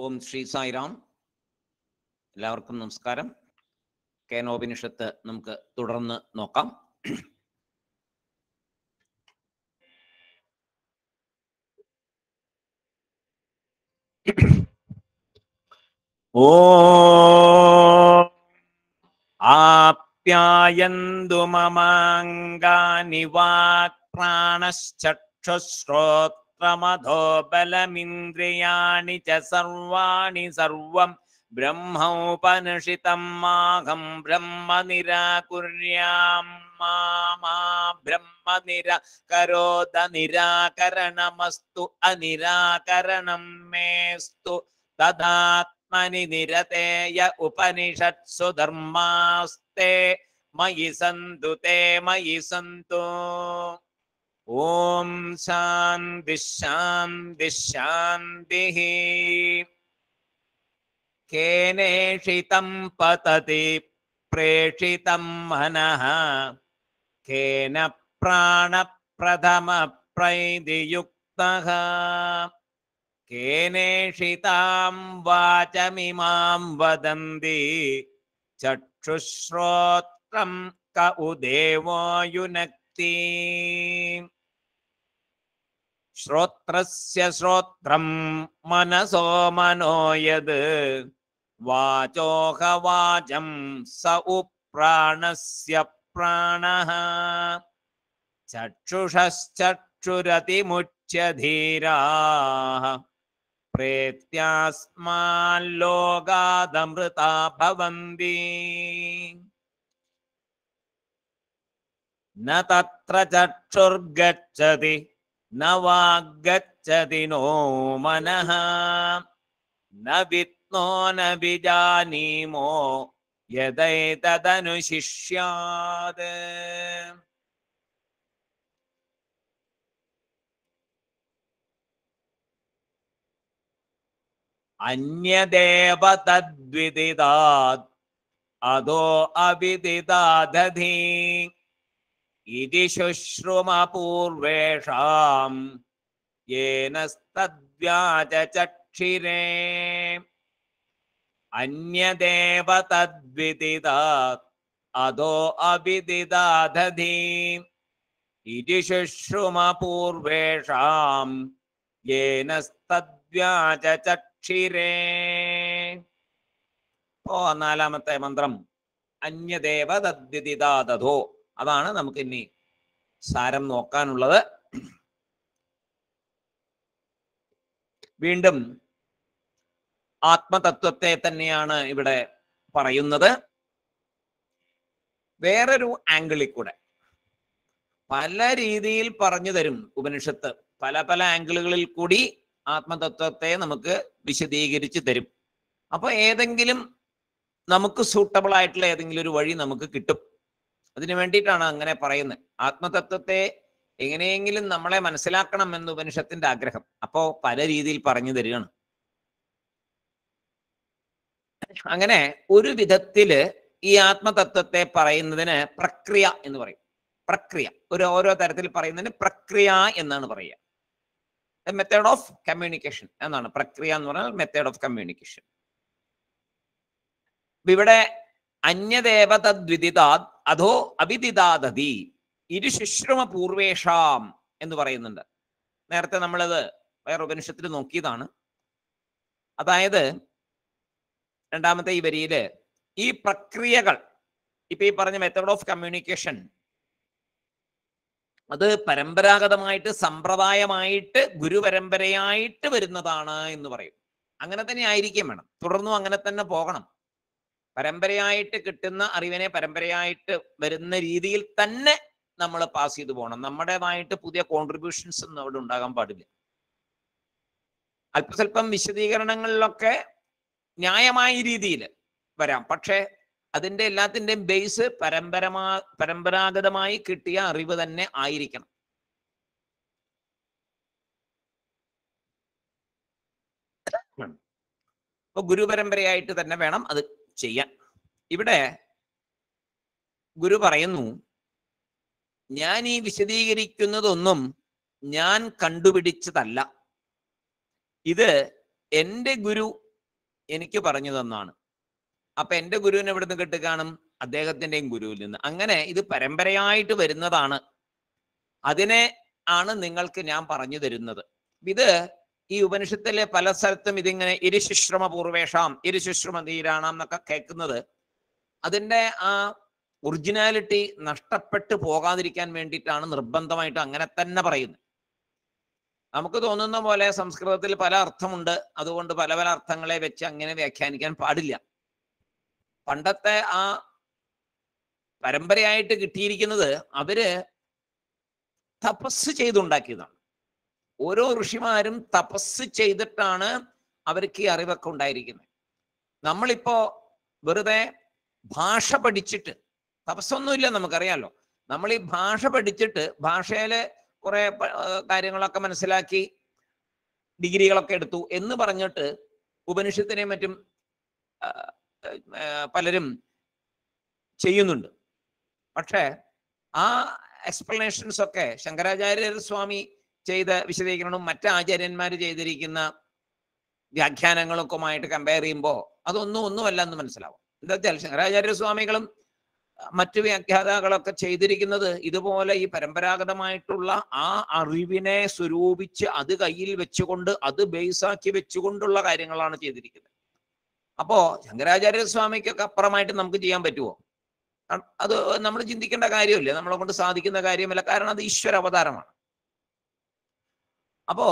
ഓം ശ്രീ സായിറാം. എല്ലാവർക്കും നമസ്കാരം. കേനോപനിഷത്ത് നമുക്ക് തുടർന്ന് നോക്കാം. ഓ ആപ്യായന്തു മമാങ്കാനി വാക് मधो बलमिन्द्रियाणि च सर्वाणि सर्वं ब्रह्मोपनिषितं माघं ब्रह्म निराकुर्याम् मा ब्रह्म निराकरोदनिराकरणमस्तु अनिराकरणं मेस्तु तदात्मनि निरतेय उपनिषत्सु धर्मास्ते मयि सन्तु ते मयि सन्तु ॐ शान्तिशान्तिः केनेषितं पतति प्रेषितं मनः। केन प्राणप्रथमप्रैदियुक्तः केनेषितां वाचमिमां वदन्ति चक्षुश्रोत्रं क उदेवो युनक्ति। श्रोत्रस्य श्रोत्रं मनसो मनो यद् वाचोह वाचं स उप्राणस्य प्राणस्य प्राणः चक्षुषश्चक्षुरतिमुच्यधीराः प्रेत्यास्माल्लोकादमृता भवन्ति। न तत्र चक्षुर्गच्छति। न वाग्गच्छति नो मनः। न वित्नो न विजानीमो यदैतदनुशिष्यात्। अन्यदेव तद्विदिदात् अधो अविदिदादधि അന്യദേവ തദ്വിദിതാത് അതോ അവിദിതാദധി ഇതി ശുശ്രുമപൂർവേഷാം യേനസ്തദ്വ്യാചക്ഷിരേ അന്യദേവ തദ്വിദിതാത് അതോ അവിദിതാദധി ഇതി ശുശ്രുമപൂർവേഷാം യേനസ്തദ്വ്യാചക്ഷിരേ ഓ അതാണ് നമുക്ക് ഇനി സാരം നോക്കാനുള്ളത്. വീണ്ടും ആത്മതത്വത്തെ തന്നെയാണ് ഇവിടെ പറയുന്നത്. വേറൊരു ആംഗിളിൽ കൂടെ. പല രീതിയിൽ പറഞ്ഞു തരും ഉപനിഷത്ത്. പല പല ആംഗിളുകളിൽ കൂടി ആത്മതത്വത്തെ നമുക്ക് വിശദീകരിച്ച് തരും. അപ്പൊ ഏതെങ്കിലും നമുക്ക് സൂട്ടബിൾ ആയിട്ടുള്ള ഏതെങ്കിലും ഒരു വഴി നമുക്ക് കിട്ടും. അതിനു വേണ്ടിയിട്ടാണ് അങ്ങനെ പറയുന്നത്. ആത്മതത്വത്തെ എങ്ങനെയെങ്കിലും നമ്മളെ മനസ്സിലാക്കണം എന്ന് ഉപനിഷത്തിന്റെ ആഗ്രഹം. അപ്പോ പല രീതിയിൽ പറഞ്ഞു തരികയാണ്. അങ്ങനെ ഒരു വിധത്തിൽ ഈ ആത്മതത്വത്തെ പറയുന്നതിന് പ്രക്രിയ എന്ന് പറയും. പ്രക്രിയ. ഒരു ഓരോ തരത്തിൽ പറയുന്നതിന് പ്രക്രിയ എന്നാണ് പറയുക. മെത്തേഡ് ഓഫ് കമ്മ്യൂണിക്കേഷൻ എന്നാണ്. പ്രക്രിയ എന്ന് പറഞ്ഞാൽ മെത്തേഡ് ഓഫ് കമ്മ്യൂണിക്കേഷൻ ഇവിടെ അന്യദേവ തദ്വിദിതാത് അധോ അവിദിതാദതി ഇരു ശുശ്രുമ പൂർവേഷാം എന്ന് പറയുന്നുണ്ട്. നേരത്തെ നമ്മളത് വേറെ ഉപനിഷത്തിൽ നോക്കിയതാണ്. അതായത് രണ്ടാമത്തെ ഈ വരിയിൽ ഈ പ്രക്രിയകൾ ഇപ്പൊ ഈ പറഞ്ഞ മെത്തേഡ് ഓഫ് കമ്മ്യൂണിക്കേഷൻ അത് പരമ്പരാഗതമായിട്ട് സമ്പ്രദായമായിട്ട് ഗുരുപരമ്പരയായിട്ട് വരുന്നതാണ് എന്ന് പറയും. അങ്ങനെ തന്നെ ആയിരിക്കും വേണം. തുടർന്നും അങ്ങനെ തന്നെ പോകണം. പരമ്പരയായിട്ട് കിട്ടുന്ന അറിവിനെ പരമ്പരയായിട്ട് വരുന്ന രീതിയിൽ തന്നെ നമ്മൾ പാസ് ചെയ്തു പോകണം. നമ്മുടേതായിട്ട് പുതിയ കോൺട്രിബ്യൂഷൻസ് ഒന്നും അവിടെ ഉണ്ടാകാൻ പാടില്ല. അല്പസ്വല്പം വിശദീകരണങ്ങളിലൊക്കെ ന്യായമായ രീതിയിൽ വരാം. പക്ഷേ അതിന്റെ എല്ലാത്തിന്റെയും ബേസ് പരമ്പരമാ പരമ്പരാഗതമായി കിട്ടിയ അറിവ് തന്നെ ആയിരിക്കണം. അപ്പൊ ഗുരുപരമ്പരയായിട്ട് തന്നെ വേണം അത് ചെയ്യാൻ. ഇവിടെ ഗുരു പറയുന്നു ഞാൻ ഈ വിശദീകരിക്കുന്നതൊന്നും ഞാൻ കണ്ടുപിടിച്ചതല്ല. ഇത് എന്റെ ഗുരു എനിക്ക് പറഞ്ഞു തന്നാണ്. അപ്പൊ എന്റെ ഗുരുവിനെ എവിടെ നിന്ന് കിട്ടുകാണും അദ്ദേഹത്തിന്റെയും ഗുരുവിൽ നിന്ന്. അങ്ങനെ ഇത് പരമ്പരയായിട്ട് വരുന്നതാണ്. അതിനെ ആണ് നിങ്ങൾക്ക് ഞാൻ പറഞ്ഞു തരുന്നത്. ഇത് ഈ ഉപനിഷത്തിലെ പല സ്ഥലത്തും ഇതിങ്ങനെ ഇരുശുശ്രമ പൂർവേഷാം ഇരുശുശ്രമ നീരാണാം എന്നൊക്കെ കേൾക്കുന്നത്. അതിന്റെ ആ ഒറിജിനാലിറ്റി നഷ്ടപ്പെട്ടു പോകാതിരിക്കാൻ വേണ്ടിയിട്ടാണ് നിർബന്ധമായിട്ട് അങ്ങനെ തന്നെ പറയുന്നത്. നമുക്ക് തോന്നുന്ന പോലെ സംസ്കൃതത്തിൽ പല അർത്ഥമുണ്ട്. അതുകൊണ്ട് പല പല അർത്ഥങ്ങളെ വെച്ച് അങ്ങനെ വ്യാഖ്യാനിക്കാൻ പാടില്ല. പണ്ടത്തെ ആ പരമ്പരയായിട്ട് കിട്ടിയിരിക്കുന്നത് അവർ തപസ് ചെയ്തുണ്ടാക്കിയതാണ്. ഓരോ ഋഷിമാരും തപസ് ചെയ്തിട്ടാണ് അവർക്ക് ഈ അറിവൊക്കെ ഉണ്ടായിരിക്കുന്നത്. നമ്മളിപ്പോ വെറുതെ ഭാഷ പഠിച്ചിട്ട് തപസ്സൊന്നുമില്ല നമുക്കറിയാലോ. നമ്മൾ ഈ ഭാഷ പഠിച്ചിട്ട് ഭാഷയിലെ കുറെ കാര്യങ്ങളൊക്കെ മനസ്സിലാക്കി ഡിഗ്രികളൊക്കെ എടുത്തു എന്ന് പറഞ്ഞിട്ട് ഉപനിഷത്തിനെയും മറ്റും പലരും ചെയ്യുന്നുണ്ട്. പക്ഷേ ആ എക്സ്പ്ലനേഷൻസ് ഒക്കെ ശങ്കരാചാര്യ സ്വാമി ചെയ്ത വിശദീകരണവും മറ്റ് ആചാര്യന്മാർ ചെയ്തിരിക്കുന്ന വ്യാഖ്യാനങ്ങളൊക്കെയുമായിട്ട് കമ്പയർ ചെയ്യുമ്പോൾ അതൊന്നും ഒന്നുമല്ല എന്ന് മനസ്സിലാവും. എന്താ വെച്ചാൽ ശങ്കരാചാര്യ സ്വാമികളും അഹ് മറ്റു വ്യാഖ്യാതാക്കളൊക്കെ ചെയ്തിരിക്കുന്നത് ഇതുപോലെ ഈ പരമ്പരാഗതമായിട്ടുള്ള ആ അറിവിനെ സ്വരൂപിച്ച് അത് കയ്യിൽ വെച്ചുകൊണ്ട് അത് ബേസാക്കി വെച്ചുകൊണ്ടുള്ള കാര്യങ്ങളാണ് ചെയ്തിരിക്കുന്നത്. അപ്പോ ശങ്കരാചാര്യ സ്വാമിക്കൊക്കെ അപ്പുറമായിട്ട് നമുക്ക് ചെയ്യാൻ പറ്റുമോ അത് നമ്മൾ ചിന്തിക്കേണ്ട കാര്യമില്ല. നമ്മളെ കൊണ്ട് സാധിക്കുന്ന കാര്യമല്ല. കാരണം അത് ഈശ്വര അവതാരമാണ് അപ്പോ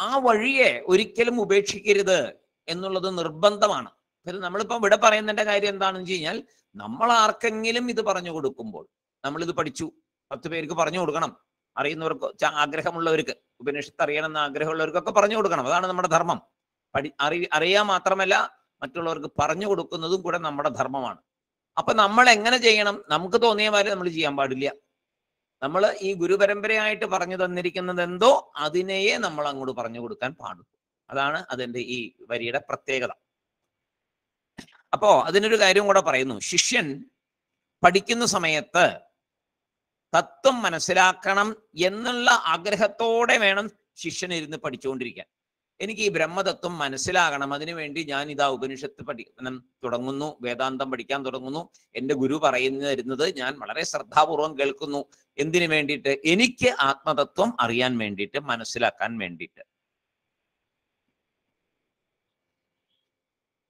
ആ വഴിയെ ഒരിക്കലും ഉപേക്ഷിക്കരുത് എന്നുള്ളത് നിർബന്ധമാണ്. പിന്നെ നമ്മളിപ്പോ ഇവിടെ പറയുന്നതിന്റെ കാര്യം എന്താണെന്ന് വെച്ച് കഴിഞ്ഞാൽ നമ്മൾ ആർക്കെങ്കിലും ഇത് പറഞ്ഞു കൊടുക്കുമ്പോൾ നമ്മൾ ഇത് പഠിച്ചു. പത്ത് പേർക്ക് പറഞ്ഞു കൊടുക്കണം. അറിയുന്നവർക്ക് ആഗ്രഹമുള്ളവർക്ക് ഉപനിഷത്ത് അറിയണമെന്ന് ആഗ്രഹമുള്ളവർക്കൊക്കെ പറഞ്ഞു കൊടുക്കണം. അതാണ് നമ്മുടെ ധർമ്മം. പഠി അറി അറിയാൻ മാത്രമല്ല മറ്റുള്ളവർക്ക് പറഞ്ഞു കൊടുക്കുന്നതും കൂടെ നമ്മുടെ ധർമ്മമാണ്. അപ്പൊ നമ്മൾ എങ്ങനെ ചെയ്യണം? നമുക്ക് തോന്നിയ മാതിരി നമ്മൾ ചെയ്യാൻ പാടില്ല. നമ്മൾ ഈ ഗുരുപരമ്പരയായിട്ട് പറഞ്ഞു തന്നിരിക്കുന്നത് എന്തോ അതിനെയേ നമ്മൾ അങ്ങോട്ട് പറഞ്ഞു കൊടുക്കാൻ പാടുള്ളൂ. അതാണ് അതിന്റെ ഈ വരിയുടെ പ്രത്യേകത. അപ്പോ അതിനൊരു കാര്യം കൂടെ പറയുന്നു. ശിഷ്യൻ പഠിക്കുന്ന സമയത്ത് തത്വം മനസ്സിലാക്കണം എന്നുള്ള ആഗ്രഹത്തോടെ വേണം ശിഷ്യൻ ഇരുന്ന് പഠിച്ചുകൊണ്ടിരിക്കാൻ. എനിക്ക് ഈ ബ്രഹ്മതത്വം മനസ്സിലാകണം. അതിനുവേണ്ടി ഞാൻ ഇതാ ഉപനിഷത്ത് പഠിക്കണം തുടങ്ങുന്നു വേദാന്തം പഠിക്കാൻ തുടങ്ങുന്നു. എന്റെ ഗുരു പറയുന്നു തരുന്നത് ഞാൻ വളരെ ശ്രദ്ധാപൂർവം കേൾക്കുന്നു. എന്തിനു വേണ്ടിയിട്ട്? എനിക്ക് ആത്മതത്വം അറിയാൻ വേണ്ടിയിട്ട് മനസ്സിലാക്കാൻ വേണ്ടിയിട്ട്.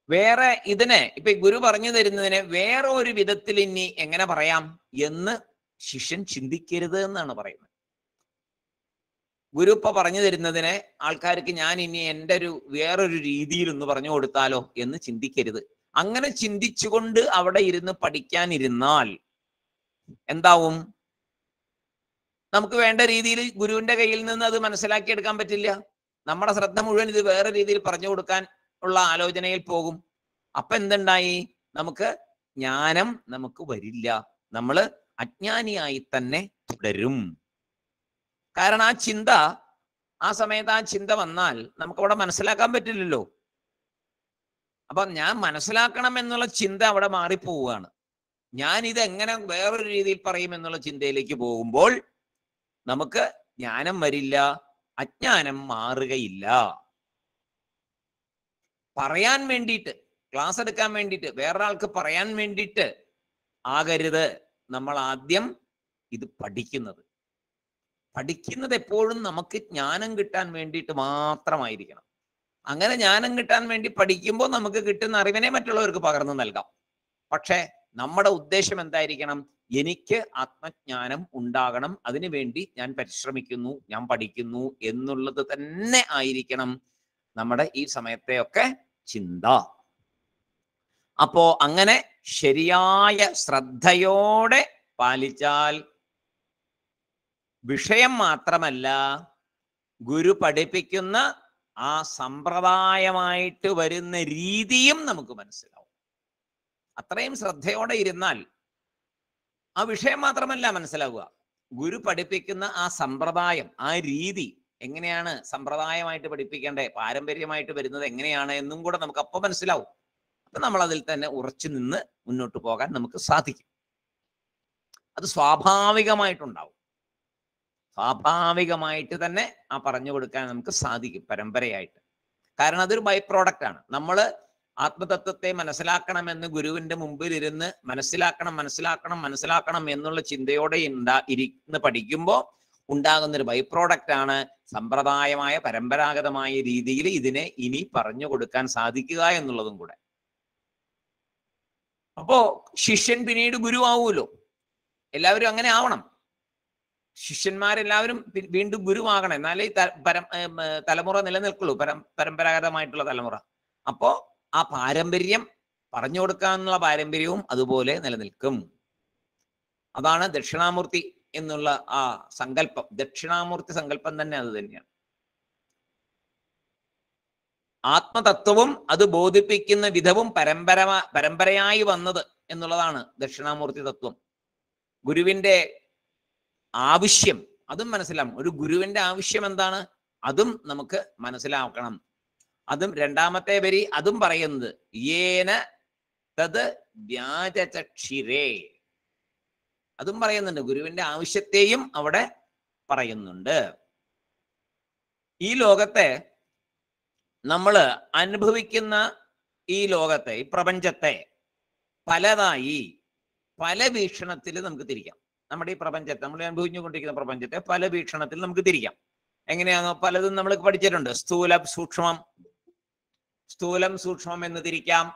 വേറെ ഇതിനെ ഇപ്പൊ ഗുരു പറഞ്ഞു തരുന്നതിനെ വേറെ ഒരു വിധത്തിൽ ഇനി എങ്ങനെ പറയാം എന്ന് ശിഷ്യൻ ചിന്തിക്കരുത് എന്നാണ് പറയുന്നത്. ഗുരു ഇപ്പൊ പറഞ്ഞു തരുന്നതിനെ ആൾക്കാർക്ക് ഞാൻ ഇനി എന്റെ ഒരു വേറൊരു രീതിയിൽ ഒന്ന് പറഞ്ഞു കൊടുത്താലോ എന്ന് ചിന്തിക്കരുത്. അങ്ങനെ ചിന്തിച്ചുകൊണ്ട് അവിടെ ഇരുന്ന് പഠിക്കാനിരുന്നാൽ എന്താവും? നമുക്ക് വേണ്ട രീതിയിൽ ഗുരുവിന്റെ കയ്യിൽ നിന്ന് അത് മനസ്സിലാക്കിയെടുക്കാൻ പറ്റില്ല. നമ്മുടെ ശ്രദ്ധ മുഴുവൻ ഇത് വേറെ രീതിയിൽ പറഞ്ഞു കൊടുക്കാൻ ഉള്ള ആലോചനയിൽ പോകും. അപ്പൊ എന്തുണ്ടായി? നമുക്ക് ജ്ഞാനം നമുക്ക് വരില്ല. നമ്മൾ അജ്ഞാനിയായി തന്നെ തുടരും. കാരണം ആ ചിന്ത ആ സമയത്ത് ആ ചിന്ത വന്നാൽ നമുക്ക് അവിടെ മനസ്സിലാക്കാൻ പറ്റില്ലല്ലോ. അപ്പൊ ഞാൻ മനസ്സിലാക്കണം എന്നുള്ള ചിന്ത അവിടെ മാറിപ്പോവുകയാണ്. ഞാൻ ഇത് എങ്ങനെ വേറൊരു രീതിയിൽ പറയും എന്നുള്ള ചിന്തയിലേക്ക് പോകുമ്പോൾ നമുക്ക് ജ്ഞാനം വരില്ല അജ്ഞാനം മാറുകയില്ല. പറയാൻ വേണ്ടിയിട്ട് ക്ലാസ് എടുക്കാൻ വേണ്ടിയിട്ട് വേറൊരാൾക്ക് പറയാൻ വേണ്ടിയിട്ട് ആകരുത്. നമ്മൾ ആദ്യം ഇത് പഠിക്കുന്നത്. പഠിക്കുന്നത് എപ്പോഴും നമുക്ക് ജ്ഞാനം കിട്ടാൻ വേണ്ടിയിട്ട് മാത്രമായിരിക്കണം. അങ്ങനെ ജ്ഞാനം കിട്ടാൻ വേണ്ടി പഠിക്കുമ്പോൾ നമുക്ക് കിട്ടുന്ന അറിവിനെ മറ്റുള്ളവർക്ക് പകർന്നു നൽകാം. പക്ഷേ നമ്മുടെ ഉദ്ദേശം എന്തായിരിക്കണം? എനിക്ക് ആത്മജ്ഞാനം ഉണ്ടാകണം. അതിനുവേണ്ടി ഞാൻ പരിശ്രമിക്കുന്നു ഞാൻ പഠിക്കുന്നു എന്നുള്ളത് തന്നെ ആയിരിക്കണം നമ്മുടെ ഈ സമയത്തെയൊക്കെ ചിന്ത. അപ്പോ അങ്ങനെ ശരിയായ ശ്രദ്ധയോടെ പാലിച്ചാൽ വിഷയം മാത്രമല്ല ഗുരു പഠിപ്പിക്കുന്ന ആ സമ്പ്രദായമായിട്ട് വരുന്ന രീതിയും നമുക്ക് മനസ്സിലാവും. അത്രയും ശ്രദ്ധയോടെ ഇരുന്നാൽ ആ വിഷയം മാത്രമല്ല മനസ്സിലാവുക. ഗുരു പഠിപ്പിക്കുന്ന ആ സമ്പ്രദായം ആ രീതി എങ്ങനെയാണ് സമ്പ്രദായമായിട്ട് പഠിപ്പിക്കേണ്ടത് പാരമ്പര്യമായിട്ട് വരുന്നത് എങ്ങനെയാണ് എന്നും കൂടെ നമുക്ക് അപ്പൊ മനസ്സിലാവും. അപ്പൊ നമ്മൾ അതിൽ തന്നെ ഉറച്ചു നിന്ന് മുന്നോട്ട് പോകാൻ നമുക്ക് സാധിക്കും. അത് സ്വാഭാവികമായിട്ടുണ്ടാവും. സ്വാഭാവികമായിട്ട് തന്നെ ആ പറഞ്ഞു കൊടുക്കാൻ നമുക്ക് സാധിക്കും പരമ്പരയായിട്ട്. കാരണം അതൊരു ബൈ പ്രോഡക്റ്റ് ആണ്. നമ്മൾ ആത്മതത്വത്തെ മനസ്സിലാക്കണം എന്ന് ഗുരുവിന്റെ മുമ്പിൽ ഇരുന്ന് മനസ്സിലാക്കണം മനസ്സിലാക്കണം മനസ്സിലാക്കണം എന്നുള്ള ചിന്തയോടെ ഉണ്ടാ ഇരുന്ന് പഠിക്കുമ്പോൾ ഉണ്ടാകുന്ന ഒരു ബൈ പ്രോഡക്റ്റ് ആണ് സമ്പ്രദായമായ പരമ്പരാഗതമായ രീതിയിൽ ഇതിനെ ഇനി പറഞ്ഞു കൊടുക്കാൻ സാധിക്കുക എന്നുള്ളതും കൂടെ. അപ്പോ ശിഷ്യൻ പിന്നീട് ഗുരു ഗുരുവാവൂലോ? എല്ലാവരും അങ്ങനെ ആവണം. ശിഷ്യന്മാരെല്ലാവരും വീണ്ടും ഗുരുവാകണം. എന്നാലേ പരം തലമുറ നിലനിൽക്കുള്ളൂ. പരം പരമ്പരാഗതമായിട്ടുള്ള തലമുറ. അപ്പോ ആ പാരമ്പര്യം പറഞ്ഞു കൊടുക്കാനുള്ള പാരമ്പര്യവും അതുപോലെ നിലനിൽക്കും. അതാണ് ദക്ഷിണാമൂർത്തി എന്നുള്ള ആ സങ്കല്പം. ദക്ഷിണാമൂർത്തി സങ്കല്പം തന്നെ അത് തന്നെയാണ്. ആത്മതത്വവും അത് ബോധിപ്പിക്കുന്ന വിധവും പരമ്പര പരമ്പരയായി വന്നത് എന്നുള്ളതാണ് ദക്ഷിണാമൂർത്തി തത്വം. ഗുരുവിന്റെ ആവശ്യം അതും മനസ്സിലാവും ഒരു ഗുരുവിന്റെ ആവശ്യം എന്താണ്? അതും നമുക്ക് മനസ്സിലാക്കണം. അതും രണ്ടാമത്തെ വരി അതും പറയുന്നത് ഏന തത് വ്യാജചക്ഷിരേ. അതും പറയുന്നുണ്ട്. ഗുരുവിന്റെ ആവശ്യത്തെയും അവിടെ പറയുന്നുണ്ട്. ഈ ലോകത്തെ നമ്മൾ അനുഭവിക്കുന്ന ഈ ലോകത്തെ ഈ പ്രപഞ്ചത്തെ പലതായി പല വീക്ഷണത്തിൽ നമുക്ക് തിരിക്കാം. നമ്മുടെ ഈ പ്രപഞ്ചത്തെ നമ്മൾ അനുഭവിച്ചുകൊണ്ടിരിക്കുന്ന പ്രപഞ്ചത്തെ പല വീക്ഷണത്തിൽ നമുക്ക് തിരിക്കാം. എങ്ങനെയാണോ പലതും നമ്മൾ പഠിച്ചിട്ടുണ്ട്. സ്ഥൂല സൂക്ഷ്മം സ്ഥൂലം സൂക്ഷ്മം എന്ന് തിരിക്കാം.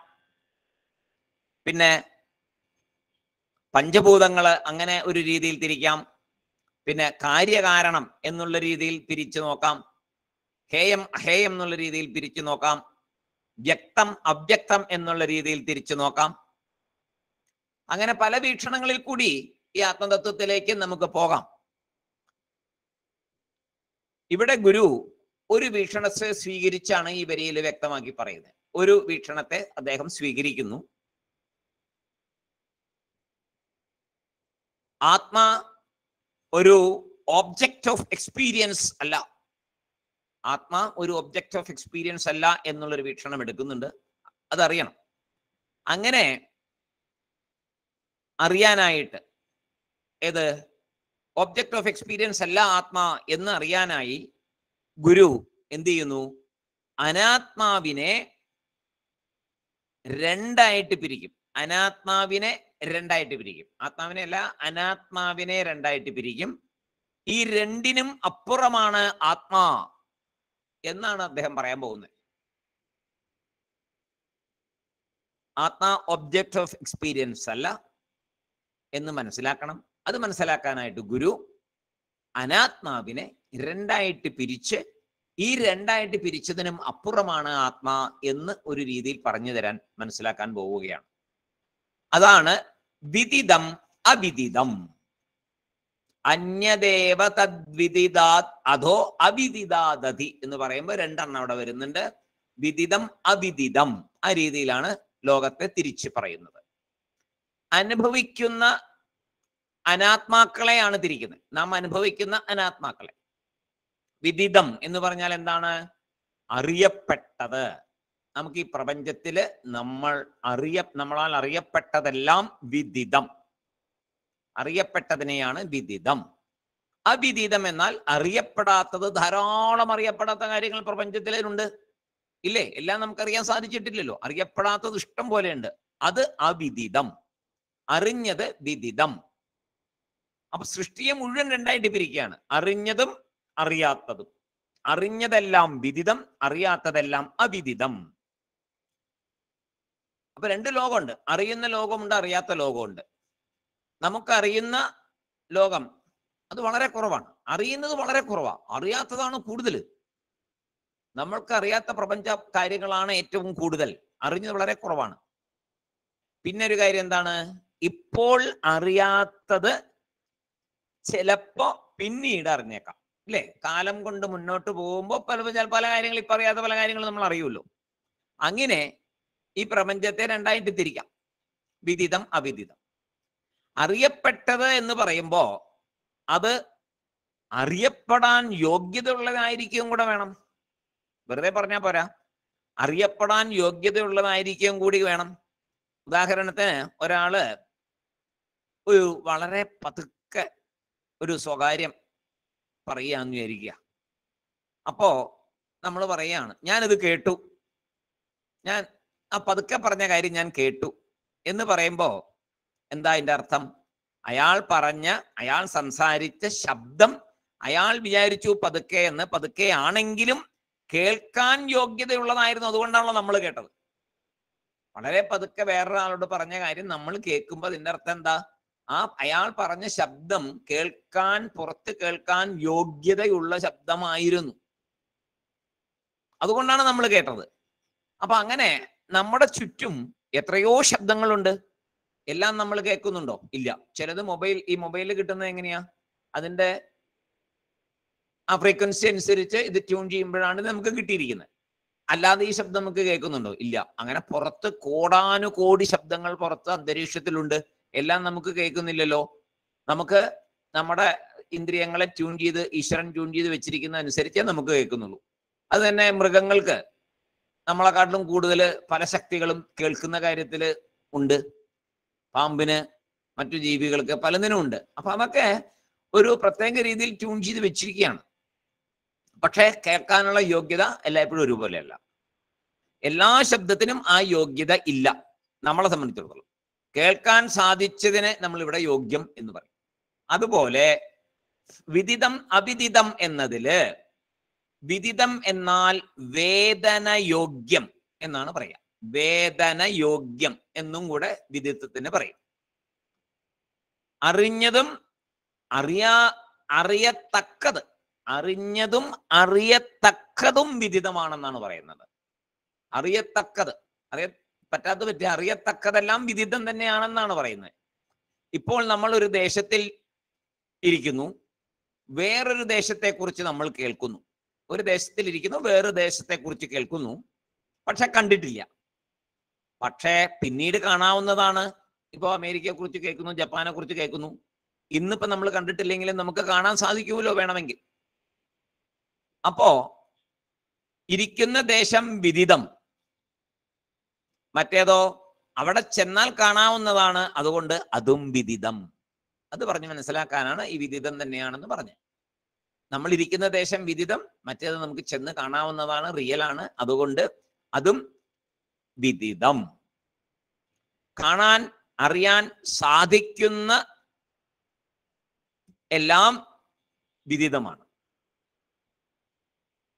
പിന്നെ പഞ്ചഭൂതങ്ങൾ അങ്ങനെ ഒരു രീതിയിൽ തിരിക്കാം. പിന്നെ കാര്യകാരണം എന്നുള്ള രീതിയിൽ തിരിച്ചു നോക്കാം. ഹേയം അഹേയം എന്നുള്ള രീതിയിൽ തിരിച്ചു നോക്കാം. വ്യക്തം അവ്യക്തം എന്നുള്ള രീതിയിൽ തിരിച്ചു നോക്കാം. അങ്ങനെ പല വീക്ഷണങ്ങളിൽ കൂടി ഈ ആത്മതത്വത്തിലേക്ക് നമുക്ക് പോകാം. ഇവിടെ ഗുരു ഒരു വീക്ഷണത്തെ സ്വീകരിച്ചാണ് ഈ വരിയിൽ വ്യക്തമാക്കി പറയുന്നത്. ഒരു വീക്ഷണത്തെ അദ്ദേഹം സ്വീകരിക്കുന്നു. ആത്മാ ഒരു ഓബ്ജക്റ്റ് ഓഫ് എക്സ്പീരിയൻസ് അല്ല. ആത്മാ ഒരു ഒബ്ജക്റ്റ് ഓഫ് എക്സ്പീരിയൻസ് അല്ല എന്നുള്ളൊരു വീക്ഷണം എടുക്കുന്നുണ്ട്. അതറിയണം. അങ്ങനെ അറിയാനായിട്ട് ഏത്? ഒബ്ജക്റ്റ് ഓഫ് എക്സ്പീരിയൻസ് അല്ല ആത്മാ എന്ന് അറിയാനായി ഗുരു എന്ത് ചെയ്യുന്നു? അനാത്മാവിനെ രണ്ടായിട്ട് പിരിക്കും. അനാത്മാവിനെ രണ്ടായിട്ട് പിരിക്കും. ആത്മാവിനെ അല്ല അനാത്മാവിനെ രണ്ടായിട്ട് പിരിക്കും. ഈ രണ്ടിനും അപ്പുറമാണ് ആത്മാ എന്നാണ് അദ്ദേഹം പറയാൻ പോകുന്നത്. ആത്മാ ഒബ്ജക്ട് ഓഫ് എക്സ്പീരിയൻസ് അല്ല എന്ന് മനസ്സിലാക്കണം. അത് മനസ്സിലാക്കാനായിട്ട് ഗുരു അനാത്മാവിനെ രണ്ടായിട്ട് പിരിച്ച് ഈ രണ്ടായിട്ട് പിരിച്ചതിനും അപ്പുറമാണ് ആത്മാ എന്ന് ഒരു രീതിയിൽ പറഞ്ഞു തരാൻ മനസ്സിലാക്കാൻ പോവുകയാണ്. അതാണ് വിദിതം അവിദിതം. അന്യദേവ തദ്വിദിതാത് അധോ അവിദിതാദതി എന്ന് പറയുമ്പോൾ രണ്ടെണ്ണം അവിടെ വരുന്നുണ്ട്. വിദിതം അവിദിതം ആ രീതിയിലാണ് ലോകത്തെ തിരിച്ചു പറയുന്നത്. അനുഭവിക്കുന്ന അനാത്മാക്കളെയാണ് തിരിക്കുന്നത്. നാം അനുഭവിക്കുന്ന അനാത്മാക്കളെ. വിദിതം എന്ന് പറഞ്ഞാൽ എന്താണ്? അറിയപ്പെട്ടത്. നമുക്ക് ഈ പ്രപഞ്ചത്തിൽ നമ്മൾ അറിയ നമ്മളാൽ അറിയപ്പെട്ടതെല്ലാം വിദിതം. അറിയപ്പെട്ടതിനെയാണ് വിദിതം. അവിദിതം എന്നാൽ അറിയപ്പെടാത്തത് ധാരാളം അറിയപ്പെടാത്ത കാര്യങ്ങൾ പ്രപഞ്ചത്തിലുണ്ട്. ഇല്ലേ? എല്ലാം നമുക്കറിയാൻ സാധിച്ചിട്ടില്ലല്ലോ. അറിയപ്പെടാത്തത് ഇഷ്ടം പോലെയുണ്ട്. അത് അവിദിതം. അറിഞ്ഞത് വിദിതം. അപ്പൊ സൃഷ്ടിയെ മുഴുവൻ രണ്ടായിട്ട് പിരിക്കുകയാണ്. അറിഞ്ഞതും അറിയാത്തതും. അറിഞ്ഞതെല്ലാം വിദിതം അറിയാത്തതെല്ലാം അവിദിതം. അപ്പൊ രണ്ട് ലോകമുണ്ട്. അറിയുന്ന ലോകമുണ്ട് അറിയാത്ത ലോകമുണ്ട്. നമുക്കറിയുന്ന ലോകം അത് വളരെ കുറവാണ്. അറിയുന്നത് വളരെ കുറവാണ് അറിയാത്തതാണ് കൂടുതൽ നമ്മൾക്ക് അറിയാത്ത പ്രപഞ്ച കാര്യങ്ങളാണ് ഏറ്റവും കൂടുതൽ. അറിഞ്ഞത് വളരെ കുറവാണ്. പിന്നെ ഒരു കാര്യം എന്താണ്? ഇപ്പോൾ അറിയാത്തത് ചിലപ്പോ പിന്നീട് അറിഞ്ഞേക്കാം. അല്ലേ കാലം കൊണ്ട് മുന്നോട്ട് പോകുമ്പോൾ പല പല- കാര്യങ്ങൾ ഇപ്പൊ അറിയാത്ത പല കാര്യങ്ങളും നമ്മൾ അറിയുമല്ലോ. അങ്ങനെ ഈ പ്രപഞ്ചത്തെ രണ്ടായിട്ട് തിരിക്കാം വിദിതം അവിദിതം. അറിയപ്പെട്ടത് എന്ന് പറയുമ്പോ അത് അറിയപ്പെടാൻ യോഗ്യത ഉള്ളതായിരിക്കും കൂടെ വേണം. വെറുതെ പറഞ്ഞാൽ പോരാ. അറിയപ്പെടാൻ യോഗ്യത ഉള്ളതായിരിക്കും കൂടി വേണം. ഉദാഹരണത്തിന് ഒരാൾ ഒരു വളരെ പതുക്കെ ഒരു സ്വകാര്യം പറയാന്ന് വിചാരിക്കുക അപ്പോ നമ്മൾ പറയുകയാണ് ഞാനിത് കേട്ടു. ഞാൻ ആ പതുക്കെ പറഞ്ഞ കാര്യം ഞാൻ കേട്ടു. എന്ന് പറയുമ്പോ എന്താ അതിന്റെ അർത്ഥം? അയാൾ പറഞ്ഞ അയാൾ സംസാരിച്ച ശബ്ദം അയാൾ വിചാരിച്ചു പതുക്കെ എന്ന് പതുക്കെ ആണെങ്കിലും കേൾക്കാൻ യോഗ്യതയുള്ളതായിരുന്നു. അതുകൊണ്ടാണല്ലോ നമ്മൾ കേട്ടത്. വളരെ പതുക്കെ വേറൊരാളോട് പറഞ്ഞ കാര്യം നമ്മൾ കേൾക്കുമ്പോൾ അതിന്റെ അർത്ഥം എന്താ? ആ അയാൾ പറഞ്ഞ ശബ്ദം കേൾക്കാൻ പുറത്ത് കേൾക്കാൻ യോഗ്യതയുള്ള ശബ്ദമായിരുന്നു. അതുകൊണ്ടാണ് നമ്മൾ കേട്ടത്. അപ്പൊ അങ്ങനെ നമ്മുടെ ചുറ്റും എത്രയോ ശബ്ദങ്ങളുണ്ട്. എല്ലാം നമ്മൾ കേൾക്കുന്നുണ്ടോ? ഇല്ല. ചിലത് മൊബൈൽ ഈ മൊബൈലിൽ കിട്ടുന്നത് എങ്ങനെയാ? അതിന്റെ ആ ഫ്രീക്വൻസി അനുസരിച്ച് ഇത് ട്യൂൺ ചെയ്യുമ്പോഴാണ് നമുക്ക് കിട്ടിയിരിക്കുന്നത്. അല്ലാതെ ഈ ശബ്ദം നമുക്ക് കേൾക്കുന്നുണ്ടോ? ഇല്ല. അങ്ങനെ പുറത്ത് കോടാനുകോടി ശബ്ദങ്ങൾ പുറത്ത് അന്തരീക്ഷത്തിലുണ്ട്. എല്ലാം നമുക്ക് കേൾക്കുന്നില്ലല്ലോ. നമുക്ക് നമ്മുടെ ഇന്ദ്രിയങ്ങളെ ട്യൂൺ ചെയ്ത് ഈശ്വരൻ ട്യൂൺ ചെയ്ത് വെച്ചിരിക്കുന്ന അനുസരിച്ചേ നമുക്ക് കേൾക്കുന്നുള്ളൂ. അത് തന്നെ മൃഗങ്ങൾക്ക് നമ്മളെക്കാട്ടിലും കൂടുതൽ പല ശക്തികളും കേൾക്കുന്ന കാര്യത്തിൽ ഉണ്ട്. പാമ്പിന് മറ്റു ജീവികൾക്ക് പലതിനും ഉണ്ട്. അപ്പൊ അതൊക്കെ ഒരു പ്രത്യേക രീതിയിൽ ട്യൂൺ ചെയ്ത് വെച്ചിരിക്കുകയാണ്. പക്ഷേ കേൾക്കാനുള്ള യോഗ്യത എല്ലായ്പ്പോഴും ഒരുപോലെയല്ല. എല്ലാ ശബ്ദത്തിനും ആ യോഗ്യത ഇല്ല. നമ്മളെ സംബന്ധിച്ചിടത്തോളം. കേൾക്കാൻ സാധിച്ചതിനെ നമ്മൾ ഇവിടെ യോഗ്യം എന്ന് പറയും. അതുപോലെ വിദിതം അവിദിതം എന്നതിൽ വിദിതം എന്നാൽ വേദന യോഗ്യം എന്നാണ് പറയാ വേദന യോഗ്യം എന്നും കൂടെ വിദിത്വത്തിന് പറയും. അറിഞ്ഞതും അറിയാ അറിയത്തക്കത് അറിഞ്ഞതും അറിയത്തക്കതും വിദിതമാണെന്നാണ് പറയുന്നത്. അറിയത്തക്കത് അറിയ പറ്റാത്ത പറ്റി അറിയത്തക്കതെല്ലാം വിദിതം തന്നെയാണെന്നാണ് പറയുന്നത്. ഇപ്പോൾ നമ്മൾ ഒരു ദേശത്തിൽ ഇരിക്കുന്നു. വേറൊരു ദേശത്തെക്കുറിച്ച് നമ്മൾ കേൾക്കുന്നു. ഒരു ദേശത്തിൽ ഇരിക്കുന്നു വേറൊരു ദേശത്തെക്കുറിച്ച് കേൾക്കുന്നു. പക്ഷെ കണ്ടിട്ടില്ല. പക്ഷേ പിന്നീട് കാണാവുന്നതാണ്. ഇപ്പോൾ അമേരിക്കയെ കുറിച്ച് കേൾക്കുന്നു ജപ്പാനെ കുറിച്ച് കേൾക്കുന്നു. ഇന്നിപ്പോ നമ്മൾ കണ്ടിട്ടില്ലെങ്കിലും നമുക്ക് കാണാൻ സാധിക്കുമല്ലോ വേണമെങ്കിൽ. അപ്പോ ഇരിക്കുന്ന ദേശം വിദിതം. മറ്റേതോ അവിടെ ചെന്നാൽ കാണാവുന്നതാണ്. അതുകൊണ്ട് അതും വിദിതം. അത് പറഞ്ഞ് മനസ്സിലാക്കാനാണ് ഈ വിദിതം തന്നെയാണെന്ന് പറഞ്ഞു നമ്മൾ ഇരിക്കുന്ന ദേശം വിദിതം മറ്റേത് നമുക്ക് ചെന്ന് കാണാവുന്നതാണ് റിയൽ ആണ്. അതുകൊണ്ട് അതും വിദിതം. കാണാൻ അറിയാൻ സാധിക്കുന്ന എല്ലാം വിദിതമാണ്.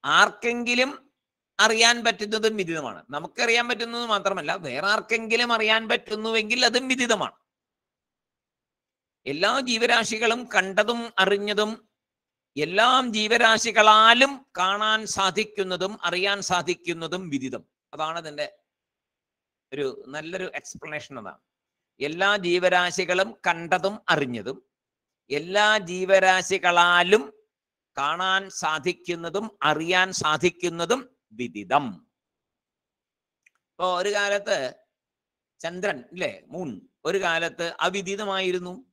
ആർക്കെങ്കിലും അറിയാൻ പറ്റുന്നതും വിദിതമാണ്. നമുക്കറിയാൻ പറ്റുന്നത് മാത്രമല്ല വേറെ ആർക്കെങ്കിലും അറിയാൻ പറ്റുന്നുവെങ്കിൽ അതും വിദിതമാണ്. എല്ലാ ജീവരാശികളും കണ്ടതും അറിഞ്ഞതും എല്ലാം ജീവരാശികളാലും കാണാൻ സാധിക്കുന്നതും അറിയാൻ സാധിക്കുന്നതും വിദിതം. അതാണ് അതിന്റെ ഒരു നല്ലൊരു എക്സ്പ്ലനേഷൻ അതാണ്. എല്ലാ ജീവരാശികളും കണ്ടതും അറിഞ്ഞതും എല്ലാ ജീവരാശികളാലും കാണാൻ സാധിക്കുന്നതും അറിയാൻ സാധിക്കുന്നതും വിദിതം. ഇപ്പോ ഒരു കാലത്ത് ചന്ദ്രൻ ഇല്ലേ? മൂൺ ഒരു കാലത്ത് അവിദിതമായിരുന്നു.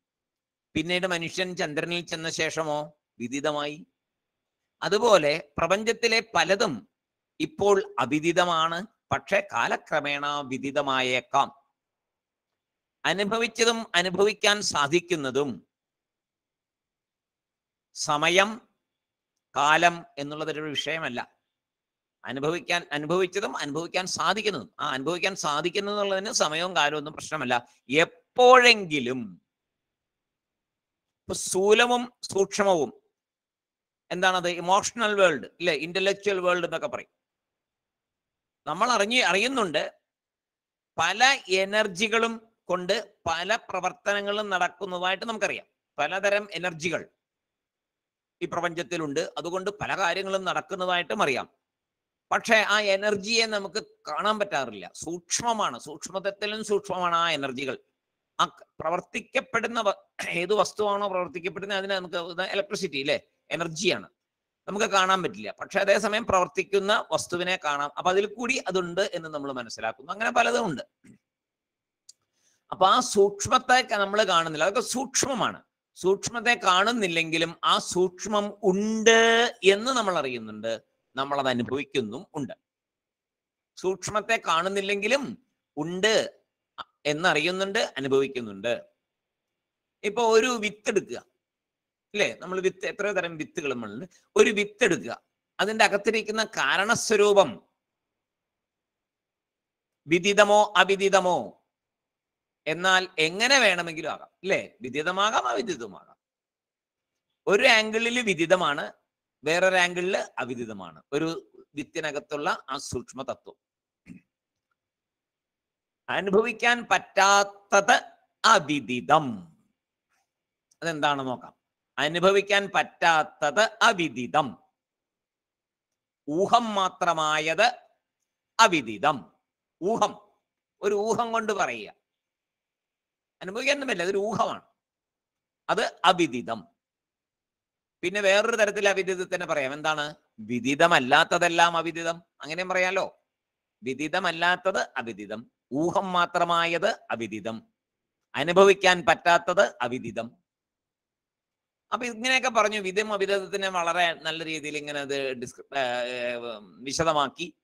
പിന്നീട് മനുഷ്യൻ ചന്ദ്രനിൽ ചെന്ന ശേഷമോ വിദിതമായി. അതുപോലെ പ്രപഞ്ചത്തിലെ പലതും ഇപ്പോൾ അവിദിതമാണ്. പക്ഷെ കാലക്രമേണ വിദിതമായേക്കാം. അനുഭവിച്ചതും അനുഭവിക്കാൻ സാധിക്കുന്നതും സമയം കാലം എന്നുള്ളതൊരു വിഷയമല്ല. അനുഭവിക്കാൻ അനുഭവിച്ചതും അനുഭവിക്കാൻ സാധിക്കുന്നതും. ആ അനുഭവിക്കാൻ സാധിക്കുന്നത് എന്നുള്ളതിന് സമയവും കാലവും ഒന്നും പ്രശ്നമല്ല. എപ്പോഴെങ്കിലും ഇപ്പൊ സ്ഥൂലവും സൂക്ഷ്മവും എന്താണത്? ഇമോഷണൽ വേൾഡ് ഇല്ലേ? ഇന്റലക്ച്വൽ വേൾഡ് എന്നൊക്കെ പറയും. നമ്മൾ അറിഞ്ഞ് അറിയുന്നുണ്ട്. പല എനർജികളും കൊണ്ട് പല പ്രവർത്തനങ്ങളും നടക്കുന്നതായിട്ട് നമുക്കറിയാം. പലതരം എനർജികൾ ഈ പ്രപഞ്ചത്തിലുണ്ട്. അതുകൊണ്ട് പല കാര്യങ്ങളും നടക്കുന്നതായിട്ടും അറിയാം. പക്ഷെ ആ എനർജിയെ നമുക്ക് കാണാൻ പറ്റാറില്ല. സൂക്ഷ്മമാണ്. സൂക്ഷ്മതത്തിലും സൂക്ഷ്മമാണ് ആ എനർജികൾ. ആ പ്രവർത്തിക്കപ്പെടുന്ന ഏത് വസ്തുവാണോ പ്രവർത്തിക്കപ്പെടുന്നത് അതിനെ നമുക്ക് ഇലക്ട്രിസിറ്റി അല്ലേ എനർജിയാണ്. നമുക്ക് കാണാൻ പറ്റില്ല. പക്ഷെ അതേസമയം പ്രവർത്തിക്കുന്ന വസ്തുവിനെ കാണാം. അപ്പൊ അതിൽ കൂടി അതുണ്ട് എന്ന് നമ്മൾ മനസ്സിലാക്കുന്നു. അങ്ങനെ പലതും ഉണ്ട്. അപ്പൊ ആ സൂക്ഷ്മത്തെ നമ്മൾ കാണുന്നില്ല. അതൊക്കെ സൂക്ഷ്മമാണ്. സൂക്ഷ്മത്തെ കാണുന്നില്ലെങ്കിലും ആ സൂക്ഷ്മം ഉണ്ട് എന്ന് നമ്മൾ അറിയുന്നുണ്ട്. നമ്മൾ അത് അനുഭവിക്കുന്നും ഉണ്ട്. സൂക്ഷ്മത്തെ കാണുന്നില്ലെങ്കിലും ഉണ്ട് എന്നറിയുന്നുണ്ട് അനുഭവിക്കുന്നുണ്ട്. ഇപ്പൊ ഒരു വിത്ത് എടുക്കുക. അല്ലേ നമ്മൾ വിത്ത് എത്ര തരം വിത്തുകൾ നമ്മളുണ്ട് ഒരു വിത്ത് എടുക്കുക. അതിന്റെ അകത്തിരിക്കുന്ന കാരണസ്വരൂപം. വിദിതമോ അവിദിതമോ? എന്നാൽ എങ്ങനെ വേണമെങ്കിലും ആകാം. അല്ലേ വിദിതമാകാം അവിദിതമാകാം. ഒരു ആംഗിളിൽ വിദിതമാണ്. വേറൊരു ആംഗിളിൽ അവിദിതമാണ്. ഒരു വിത്തിനകത്തുള്ള ആ സൂക്ഷ്മ തത്വം അനുഭവിക്കാൻ പറ്റാത്തത് അവിദിതം. അതെന്താണ് നോക്കാം. അനുഭവിക്കാൻ പറ്റാത്തത് അവിദിതം. ഊഹം മാത്രമായത് അവിദിതം. ഊഹം. ഒരു ഊഹം കൊണ്ട് പറയുക. അനുഭവിക്കാൻ പറ്റില്ല അതൊരു ഊഹമാണ്. അത് അവിദിതം. പിന്നെ വേറൊരു തരത്തിൽ അവിദിതത്തിനെ പറയാം. എന്താണ്? വിദിതമല്ലാത്തതെല്ലാം അവിദിതം അങ്ങനെയും പറയാലോ? വിദിതമല്ലാത്തത് അവിദിതം ഊഹം മാത്രമായത് അവിദിതം അനുഭവിക്കാൻ പറ്റാത്തത് അവിദിതം അപ്പൊ ഇങ്ങനെയൊക്കെ പറഞ്ഞു വിധം അവിധത്തിനെ വളരെ നല്ല രീതിയിൽ ഇങ്ങനെ അത് വിശദമാക്കി.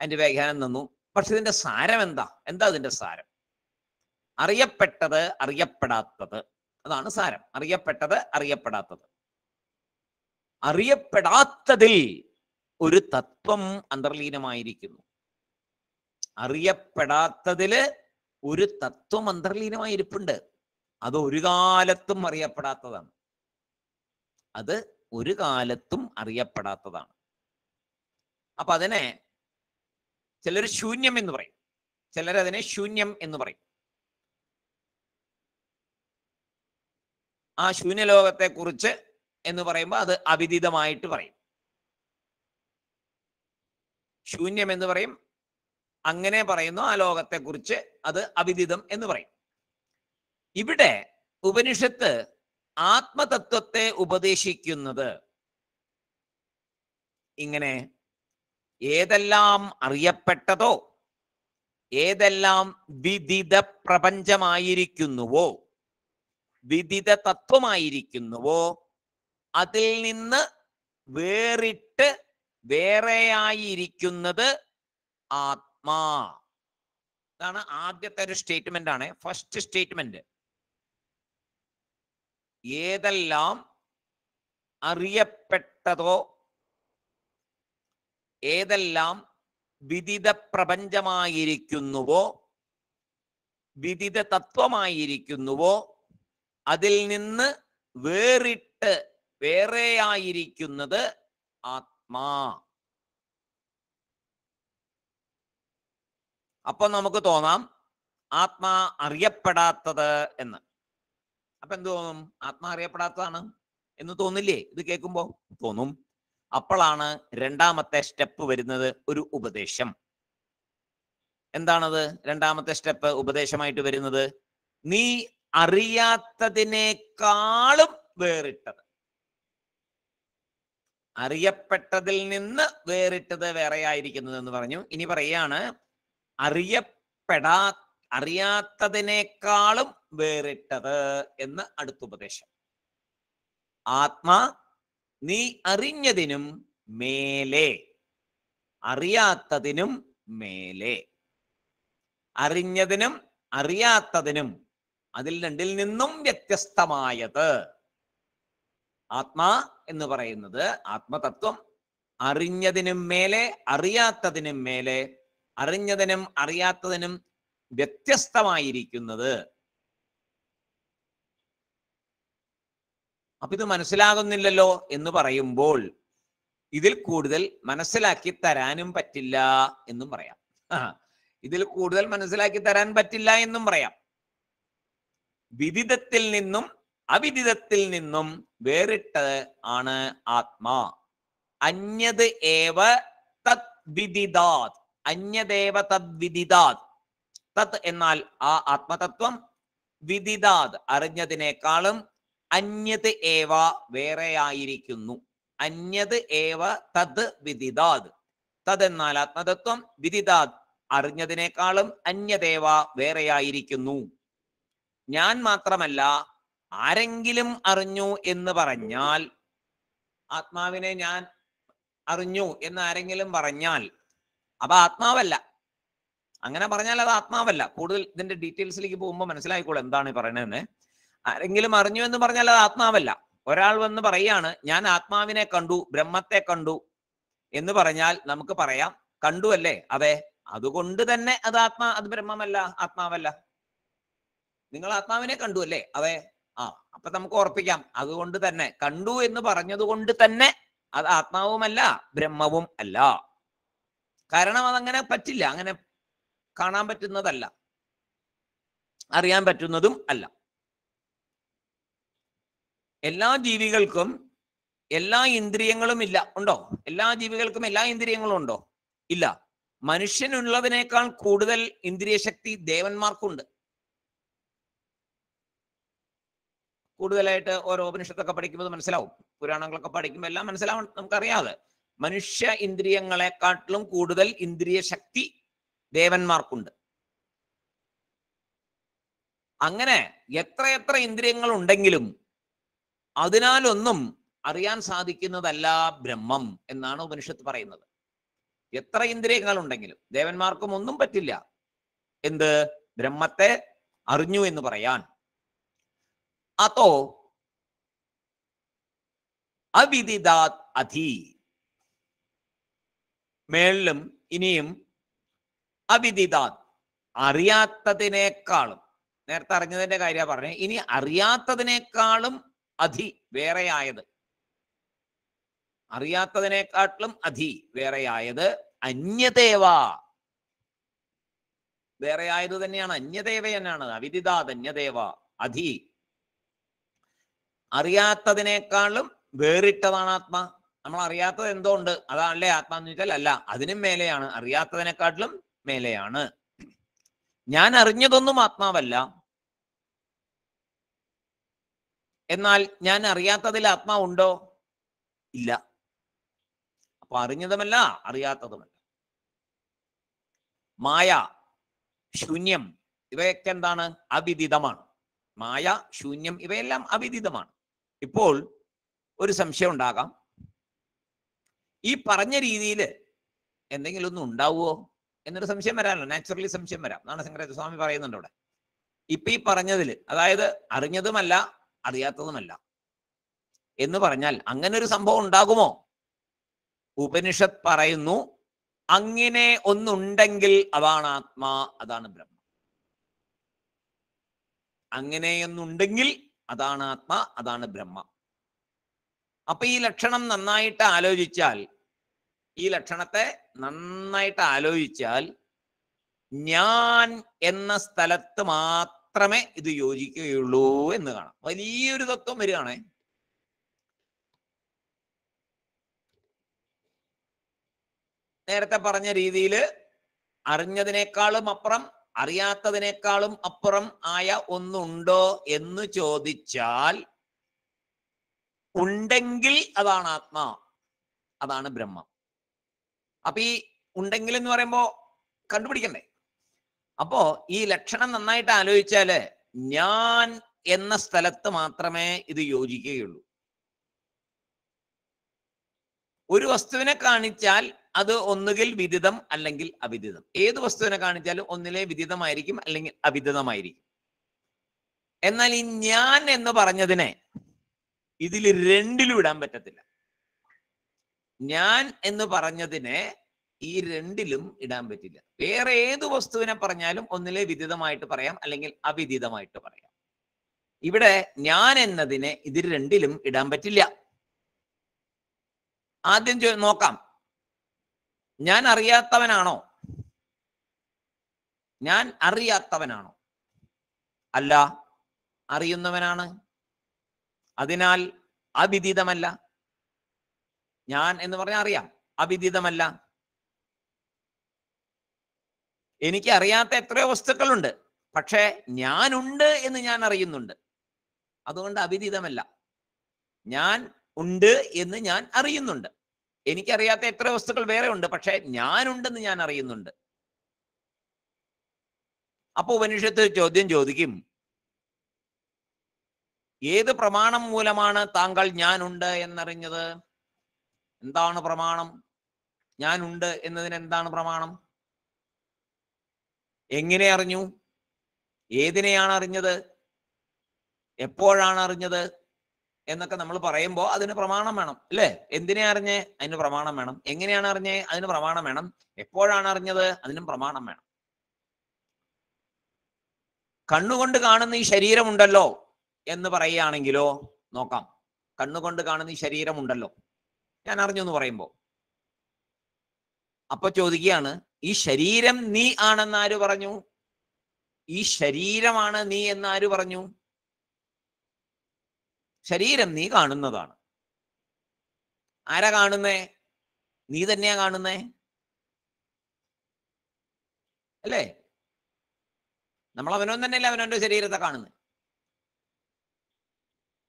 അതിന്റെ വ്യാഖ്യാനം നിന്നു. പക്ഷെ ഇതിന്റെ സാരം എന്താ? എന്താ അതിന്റെ സാരം? അറിയപ്പെട്ടത് അറിയപ്പെടാത്തത്. അതാണ് സാരം. അറിയപ്പെട്ടത് അറിയപ്പെടാത്തത്. അറിയപ്പെടാത്തതിൽ ഒരു തത്വം അന്തർലീനമായിരിക്കുന്നു. അറിയപ്പെടാത്തതിൽ ഒരു തത്വം അന്തർലീനമായി അന്തർലീനമായിരിപ്പുണ്ട്. അത് ഒരു കാലത്തും അറിയപ്പെടാത്തതാണ്. അത് ഒരു കാലത്തും അറിയപ്പെടാത്തതാണ്. അപ്പൊ അതിനെ ചിലർ ശൂന്യം എന്ന് പറയും. ചിലരതിനെ ശൂന്യം എന്ന് പറയും. ആ ശൂന്യലോകത്തെ കുറിച്ച് എന്ന് പറയുമ്പോൾ അത് അവിദിതമായിട്ട് പറയും. ശൂന്യം എന്ന് പറയും. അങ്ങനെ പറയുന്നു ആ ലോകത്തെ കുറിച്ച് അത് അവിദിതം എന്ന് പറയും. ഇവിടെ ഉപനിഷത്ത് ആത്മതത്വത്തെ ഉപദേശിക്കുന്നത് ഇങ്ങനെ ഏതെല്ലാം അറിയപ്പെട്ടതോ ഏതെല്ലാം വിദിത പ്രപഞ്ചമായിരിക്കുന്നുവോ വിദിത തത്വമായിരിക്കുന്നുവോ അതിൽ നിന്ന് വേറിട്ട് വേറെയായിരിക്കുന്നത് ആത്മാ. ഇതാണ് ആദ്യത്തെ ഒരു സ്റ്റേറ്റ്മെന്റ് ആണ്. ഫസ്റ്റ് സ്റ്റേറ്റ്മെന്റ് ഏതെല്ലാം അറിയപ്പെട്ടതോ ഏതെല്ലാം വിദിത പ്രപഞ്ചമായിരിക്കുന്നുവോ വിദിത തത്വമായിരിക്കുന്നുവോ അതിൽ നിന്ന് വേറിട്ട് വേറെയായിരിക്കുന്നത് ആത്മാ. അപ്പൊ നമുക്ക് തോന്നാം ആത്മാ അറിയപ്പെടാത്തത് എന്ന്. അപ്പൊ എന്ത് തോന്നും? ആത്മാ അറിയപ്പെടാത്തതാണ് എന്ന് തോന്നില്ലേ? ഇത് കേൾക്കുമ്പോ തോന്നും. അപ്പോഴാണ് രണ്ടാമത്തെ സ്റ്റെപ്പ് വരുന്നത് ഒരു ഉപദേശം. എന്താണത്? രണ്ടാമത്തെ സ്റ്റെപ്പ് ഉപദേശമായിട്ട് വരുന്നത്? നീ അറിയാത്തതിനേക്കാളും വേറിട്ടത്. അറിയപ്പെട്ടതിൽ നിന്ന് വേറിട്ടത് വേറെയായിരിക്കുന്നത് എന്ന് പറഞ്ഞു. ഇനി പറയാണ് അറിയപ്പെടാ അറിയാത്തതിനേക്കാളും വേറിട്ടത് എന്ന് അടുത്ത ഉപദേശം. ആത്മാ നീ അറിഞ്ഞതിനും മേലെ അറിയാത്തതിനും മേലെ. അറിഞ്ഞതിനും അറിയാത്തതിനും അതിൽ രണ്ടിൽ നിന്നും വ്യത്യസ്തമായത്. ആത്മാ എന്ന് പറയുന്നത് ആത്മതത്വം അറിഞ്ഞതിനും മേലെ അറിയാത്തതിനും മേലെ അറിഞ്ഞതിനും അറിയാത്തതിനും വ്യത്യസ്തമായിരിക്കുന്നത്. അപ്പൊ ഇത് മനസ്സിലാകുന്നില്ലല്ലോ എന്ന് പറയുമ്പോൾ ഇതിൽ കൂടുതൽ മനസ്സിലാക്കി തരാനും പറ്റില്ല എന്നും പറയാം. ഇതിൽ കൂടുതൽ മനസ്സിലാക്കി തരാൻ പറ്റില്ല എന്നും പറയാം. വിവിധത്തിൽ നിന്നും അവിദിതത്തിൽ നിന്നും വേറിട്ട് ആണ് ആത്മാ. അന്യത് ഏവ തത് വിദിതാത് അന്യദേവ തദ്വിദിതാത് തത് എന്നാൽ ആ ആത്മതത്വം വിദിതാത് അറിഞ്ഞതിനേക്കാളും അന്യത് ഏവ വേറെയായിരിക്കുന്നു. അന്യത് ഏവ തത് വിദിതാത് തത് എന്നാൽ ആത്മതത്വം വിദിതാത് അറിഞ്ഞതിനേക്കാളും അന്യദേവ വേറെയായിരിക്കുന്നു. ഞാൻ മാത്രമല്ല ആരെങ്കിലും അറിഞ്ഞു എന്ന് പറഞ്ഞാൽ ആത്മാവിനെ ഞാൻ അറിഞ്ഞു എന്ന് ആരെങ്കിലും പറഞ്ഞാൽ അപ്പൊ ആത്മാവല്ല. അങ്ങനെ പറഞ്ഞാൽ അത് ആത്മാവല്ല. കൂടുതൽ ഇതിന്റെ ഡീറ്റെയിൽസിലേക്ക് പോകുമ്പോൾ മനസ്സിലായിക്കോളൂ എന്താണ് പറയണതെന്ന്. ആരെങ്കിലും അറിഞ്ഞു എന്ന് പറഞ്ഞാൽ അത് ആത്മാവല്ല. ഒരാൾ വന്ന് പറയാണ് ഞാൻ ആത്മാവിനെ കണ്ടു ബ്രഹ്മത്തെ കണ്ടു എന്ന് പറഞ്ഞാൽ നമുക്ക് പറയാം കണ്ടു അല്ലേ? അതെ. അതുകൊണ്ട് തന്നെ അത് ആത്മാ അത് ബ്രഹ്മമല്ല ആത്മാവല്ല. നിങ്ങൾ ആത്മാവിനെ കണ്ടു അല്ലേ? അതെ. ആ അപ്പൊ നമുക്ക് ഓർപ്പിക്കാം അതുകൊണ്ട് തന്നെ കണ്ടു എന്ന് പറഞ്ഞതുകൊണ്ട് തന്നെ അത് ആത്മാവുമല്ല ബ്രഹ്മവും അല്ല. കാരണം അതങ്ങനെ പറ്റില്ല അങ്ങനെ കാണാൻ പറ്റുന്നതല്ല. അറിയാൻ പറ്റുന്നതും അല്ല. എല്ലാ ജീവികൾക്കും എല്ലാ ഇന്ദ്രിയങ്ങളും ഇല്ല. ഉണ്ടോ? എല്ലാ ജീവികൾക്കും എല്ലാ ഇന്ദ്രിയങ്ങളും ഉണ്ടോ? ഇല്ല. മനുഷ്യനുള്ളതിനേക്കാൾ കൂടുതൽ ഇന്ദ്രിയ ശക്തി ദേവന്മാർക്കുണ്ട്. കൂടുതലായിട്ട് ഓരോ ഉപനിഷത്തൊക്കെ പഠിക്കുമ്പോൾ മനസ്സിലാവും. പുരാണങ്ങളൊക്കെ പഠിക്കുമ്പോൾ എല്ലാം മനസ്സിലാവും നമുക്കറിയാതെ. മനുഷ്യ ഇന്ദ്രിയങ്ങളെക്കാട്ടിലും കൂടുതൽ ഇന്ദ്രിയ ശക്തി ദേവന്മാർക്കുണ്ട്. അങ്ങനെ എത്ര എത്ര ഇന്ദ്രിയങ്ങൾ ഉണ്ടെങ്കിലും അതിനാലൊന്നും അറിയാൻ സാധിക്കുന്നതല്ല ബ്രഹ്മം എന്നാണ് ഉപനിഷത്ത് പറയുന്നത്. എത്ര ഇന്ദ്രിയങ്ങൾ ഉണ്ടെങ്കിലും ദേവന്മാർക്കും ഒന്നും പറ്റില്ല. എന്ത്? ബ്രഹ്മത്തെ അറിഞ്ഞു എന്ന് പറയാൻ. അതോ അവിദിദാത് അധി മേളിലും ഇനിയും അവിദിദാത്. അറിയാത്തതിനേക്കാളും. നേരത്തെ അറിഞ്ഞതിന്റെ കാര്യ പറഞ്ഞേ ഇനി അറിയാത്തതിനേക്കാളും അധി വേറെയായത്. അറിയാത്തതിനേക്കാട്ടിലും അധി വേറെയായത് അന്യദേവ. വേറെയായത് തന്നെയാണ്. അന്യദേവ തന്നെയാണ് അവിദിതാത് അന്യദേവ. അധി. അറിയാത്തതിനേക്കാളും വേറിട്ടതാണ് ആത്മാ. നമ്മൾ അറിയാത്തത് എന്തോ ഉണ്ട് അതാണല്ലേ ആത്മാ എന്ന് ചോദിച്ചാൽ അല്ല അതിനും മേലെയാണ്. അറിയാത്തതിനെക്കാട്ടിലും മേലെയാണ്. ഞാൻ അറിഞ്ഞതൊന്നും ആത്മാവല്ല. എന്നാൽ ഞാൻ അറിയാത്തതിൽ ആത്മാവുണ്ടോ ഇല്ല. അപ്പൊ അറിഞ്ഞതുമല്ല അറിയാത്തതുമല്ല. മായ ശൂന്യം ഇവയൊക്കെ എന്താണ്? അവിദിതമാണ്. മായ ശൂന്യം ഇവയെല്ലാം അവിദിതമാണ്. ഇപ്പോൾ ഒരു സംശയം ഉണ്ടാകാം. ഈ പറഞ്ഞ രീതിയിൽ എന്തെങ്കിലും ഒന്നും ഉണ്ടാവുമോ എന്നൊരു സംശയം വരാമല്ലോ നാച്ചുറലി സംശയം വരാം. എന്നാണ് ശങ്കരാചാര്യ സ്വാമി പറയുന്നുണ്ട് അവിടെ ഇപ്പൊ ഈ പറഞ്ഞതിൽ അതായത് അറിഞ്ഞതുമല്ല അറിയാത്തതുമല്ല എന്ന് പറഞ്ഞാൽ അങ്ങനെ ഒരു സംഭവം ഉണ്ടാകുമോ? ഉപനിഷത്ത് പറയുന്നു അങ്ങനെ ഒന്നുണ്ടെങ്കിൽ അതാണ് ആത്മാ അതാണ് ബ്രഹ്മം. അങ്ങനെയൊന്നുണ്ടെങ്കിൽ അതാണ് ആത്മ അതാണ് ബ്രഹ്മ. അപ്പൊ ഈ ലക്ഷണം നന്നായിട്ട് ആലോചിച്ചാൽ ഈ ലക്ഷണത്തെ നന്നായിട്ട് ആലോചിച്ചാൽ ഞാൻ എന്ന സ്ഥലത്ത് മാത്രമേ ഇത് യോജിക്കുകയുള്ളൂ എന്ന് കാണാം. വലിയൊരു തത്വം വരികയാണേ. നേരത്തെ പറഞ്ഞ രീതിയിൽ അറിഞ്ഞതിനേക്കാളും അപ്പുറം അറിയാത്തതിനേക്കാളും അപ്പുറം ആയ ഒന്നുണ്ടോ എന്ന് ചോദിച്ചാൽ ഉണ്ടെങ്കിൽ അതാണ് ആത്മാ അതാണ് ബ്രഹ്മം. അപ്പൊ ഈ ഉണ്ടെങ്കിൽ എന്ന് പറയുമ്പോ കണ്ടുപിടിക്കണ്ടേ? അപ്പോ ഈ ലക്ഷണം നന്നായിട്ട് ആലോചിച്ചാൽ ഞാൻ എന്ന സ്ഥലത്ത് മാത്രമേ ഇത് യോജിക്കുകയുള്ളൂ. ഒരു വസ്തുവിനെ കാണിച്ചാൽ അത് ഒന്നുകിൽ വിദിതം അല്ലെങ്കിൽ അവിദിതം. ഏത് വസ്തുവിനെ കാണിച്ചാലും ഒന്നിലെ വിദിതമായിരിക്കും അല്ലെങ്കിൽ അവിദിതമായിരിക്കും. എന്നാൽ ഈ ഞാൻ എന്ന് പറഞ്ഞതിനെ ഇതിൽ രണ്ടിലും ഇടാൻ പറ്റത്തില്ല. ഞാൻ എന്ന് പറഞ്ഞതിനെ ഈ രണ്ടിലും ഇടാൻ പറ്റില്ല. വേറെ ഏത് വസ്തുവിനെ പറഞ്ഞാലും ഒന്നിലെ വിദിതമായിട്ട് പറയാം അല്ലെങ്കിൽ അവിദിതമായിട്ട് പറയാം. ഇവിടെ ഞാൻ എന്നതിനെ ഇതിൽ രണ്ടിലും ഇടാൻ പറ്റില്ല. ആദ്യം നോക്കാം. ഞാൻ അറിയാത്തവനാണോ? ഞാൻ അറിയാത്തവനാണോ? അല്ല അറിയുന്നവനാണ്. അതിനാൽ അവിദിതമല്ല. ഞാൻ എന്ന് പറഞ്ഞാൽ അറിയാം. അവിദിതമല്ല. എനിക്ക് അറിയാത്ത എത്രയോ വസ്തുക്കളുണ്ട്. പക്ഷേ ഞാനുണ്ട് എന്ന് ഞാൻ അറിയുന്നുണ്ട്. അതുകൊണ്ട് അവിദിതമല്ല. ഞാൻ ഉണ്ട് എന്ന് ഞാൻ അറിയുന്നുണ്ട്. എനിക്കറിയാത്ത എത്ര വസ്തുക്കൾ വേറെ ഉണ്ട് പക്ഷെ ഞാനുണ്ടെന്ന് ഞാൻ അറിയുന്നുണ്ട്. അപ്പോൾ ഉപനിഷത്ത് ചോദ്യം ചോദിക്കും. ഏത് പ്രമാണം മൂലമാണ് താങ്കൾ ഞാനുണ്ട് എന്നറിഞ്ഞത്? എന്താണ് പ്രമാണം? ഞാനുണ്ട് എന്നതിന് എന്താണ് പ്രമാണം? എങ്ങനെ അറിഞ്ഞു? ഏതിനെയാണ് അറിഞ്ഞത്? എപ്പോഴാണ് അറിഞ്ഞത്? എന്നൊക്കെ നമ്മൾ പറയുമ്പോൾ അതിന് പ്രമാണം വേണം അല്ലേ? എന്തിനെ അറിഞ്ഞേ? അതിന് പ്രമാണം വേണം. എങ്ങനെയാണ് അറിഞ്ഞേ? അതിന് പ്രമാണം വേണം. എപ്പോഴാണ് അറിഞ്ഞത്? അതിനും പ്രമാണം വേണം. കണ്ണുകൊണ്ട് കാണുന്ന ഈ ശരീരമുണ്ടല്ലോ എന്ന് പറയുകയാണെങ്കിലോ നോക്കാം. കണ്ണുകൊണ്ട് കാണുന്ന ഈ ശരീരമുണ്ടല്ലോ. ഞാൻ അറിഞ്ഞു എന്ന് പറയുമ്പോൾ അപ്പൊ ചോദിക്കുകയാണ് ഈ ശരീരം നീ ആണെന്ന് ആര് പറഞ്ഞു? ഈ ശരീരമാണ് നീ എന്ന് ആര് പറഞ്ഞു? ശരീരം നീ കാണുന്നതാണ്. ആരാ കാണുന്നേ? നീ തന്നെയാ കാണുന്നേ? അല്ലേ? നമ്മൾ അവനോൻ തന്നെയല്ലേ അവനവന്റെ ശരീരത്തെ കാണുന്നത്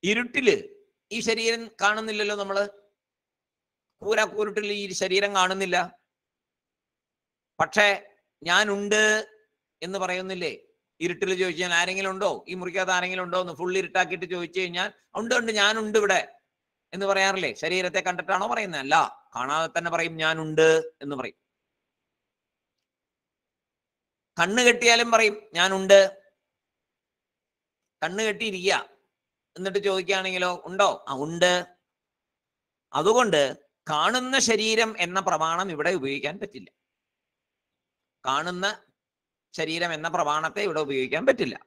ഇരുട്ടിൽ ഈ ശരീരം കാണുന്നില്ലല്ലോ നമ്മൾ. കൂരാക്കൂരുട്ടിൽ ഈ ശരീരം കാണുന്നില്ല. പക്ഷേ ഞാനുണ്ട് എന്ന് പറയുന്നില്ലേ? ഇരുട്ടിൽ ചോദിച്ചു ആരെങ്കിലും ഉണ്ടോ? ഈ മുറിക്കകത്ത് ആരെങ്കിലും ഉണ്ടോ എന്ന് ഫുൾ ഇരുട്ടാക്കിയിട്ട് ചോദിച്ചു കഴിഞ്ഞാൽ ഉണ്ട് ഉണ്ട് ഞാനുണ്ട് ഇവിടെ എന്ന് പറയാറില്ലേ? ശരീരത്തെ കണ്ടിട്ടാണോ പറയുന്നത്? അല്ല. കാണാതെ തന്നെ പറയും ഞാനുണ്ട് എന്ന് പറയും. കണ്ണ് കെട്ടിയാലും പറയും ഞാനുണ്ട് കണ്ണ് കെട്ടിയിരിക്കുക. എന്നിട്ട് ചോദിക്കുകയാണെങ്കിലോ ഉണ്ടോ? ആ ഉണ്ട്. അതുകൊണ്ട് കാണുന്ന ശരീരം എന്ന പ്രമാണം ഇവിടെ ഉപയോഗിക്കാൻ പറ്റില്ല. കാണുന്ന ശരീരം എന്ന പ്രമാണത്തെ ഇവിടെ ഉപയോഗിക്കാൻ പറ്റില്ല.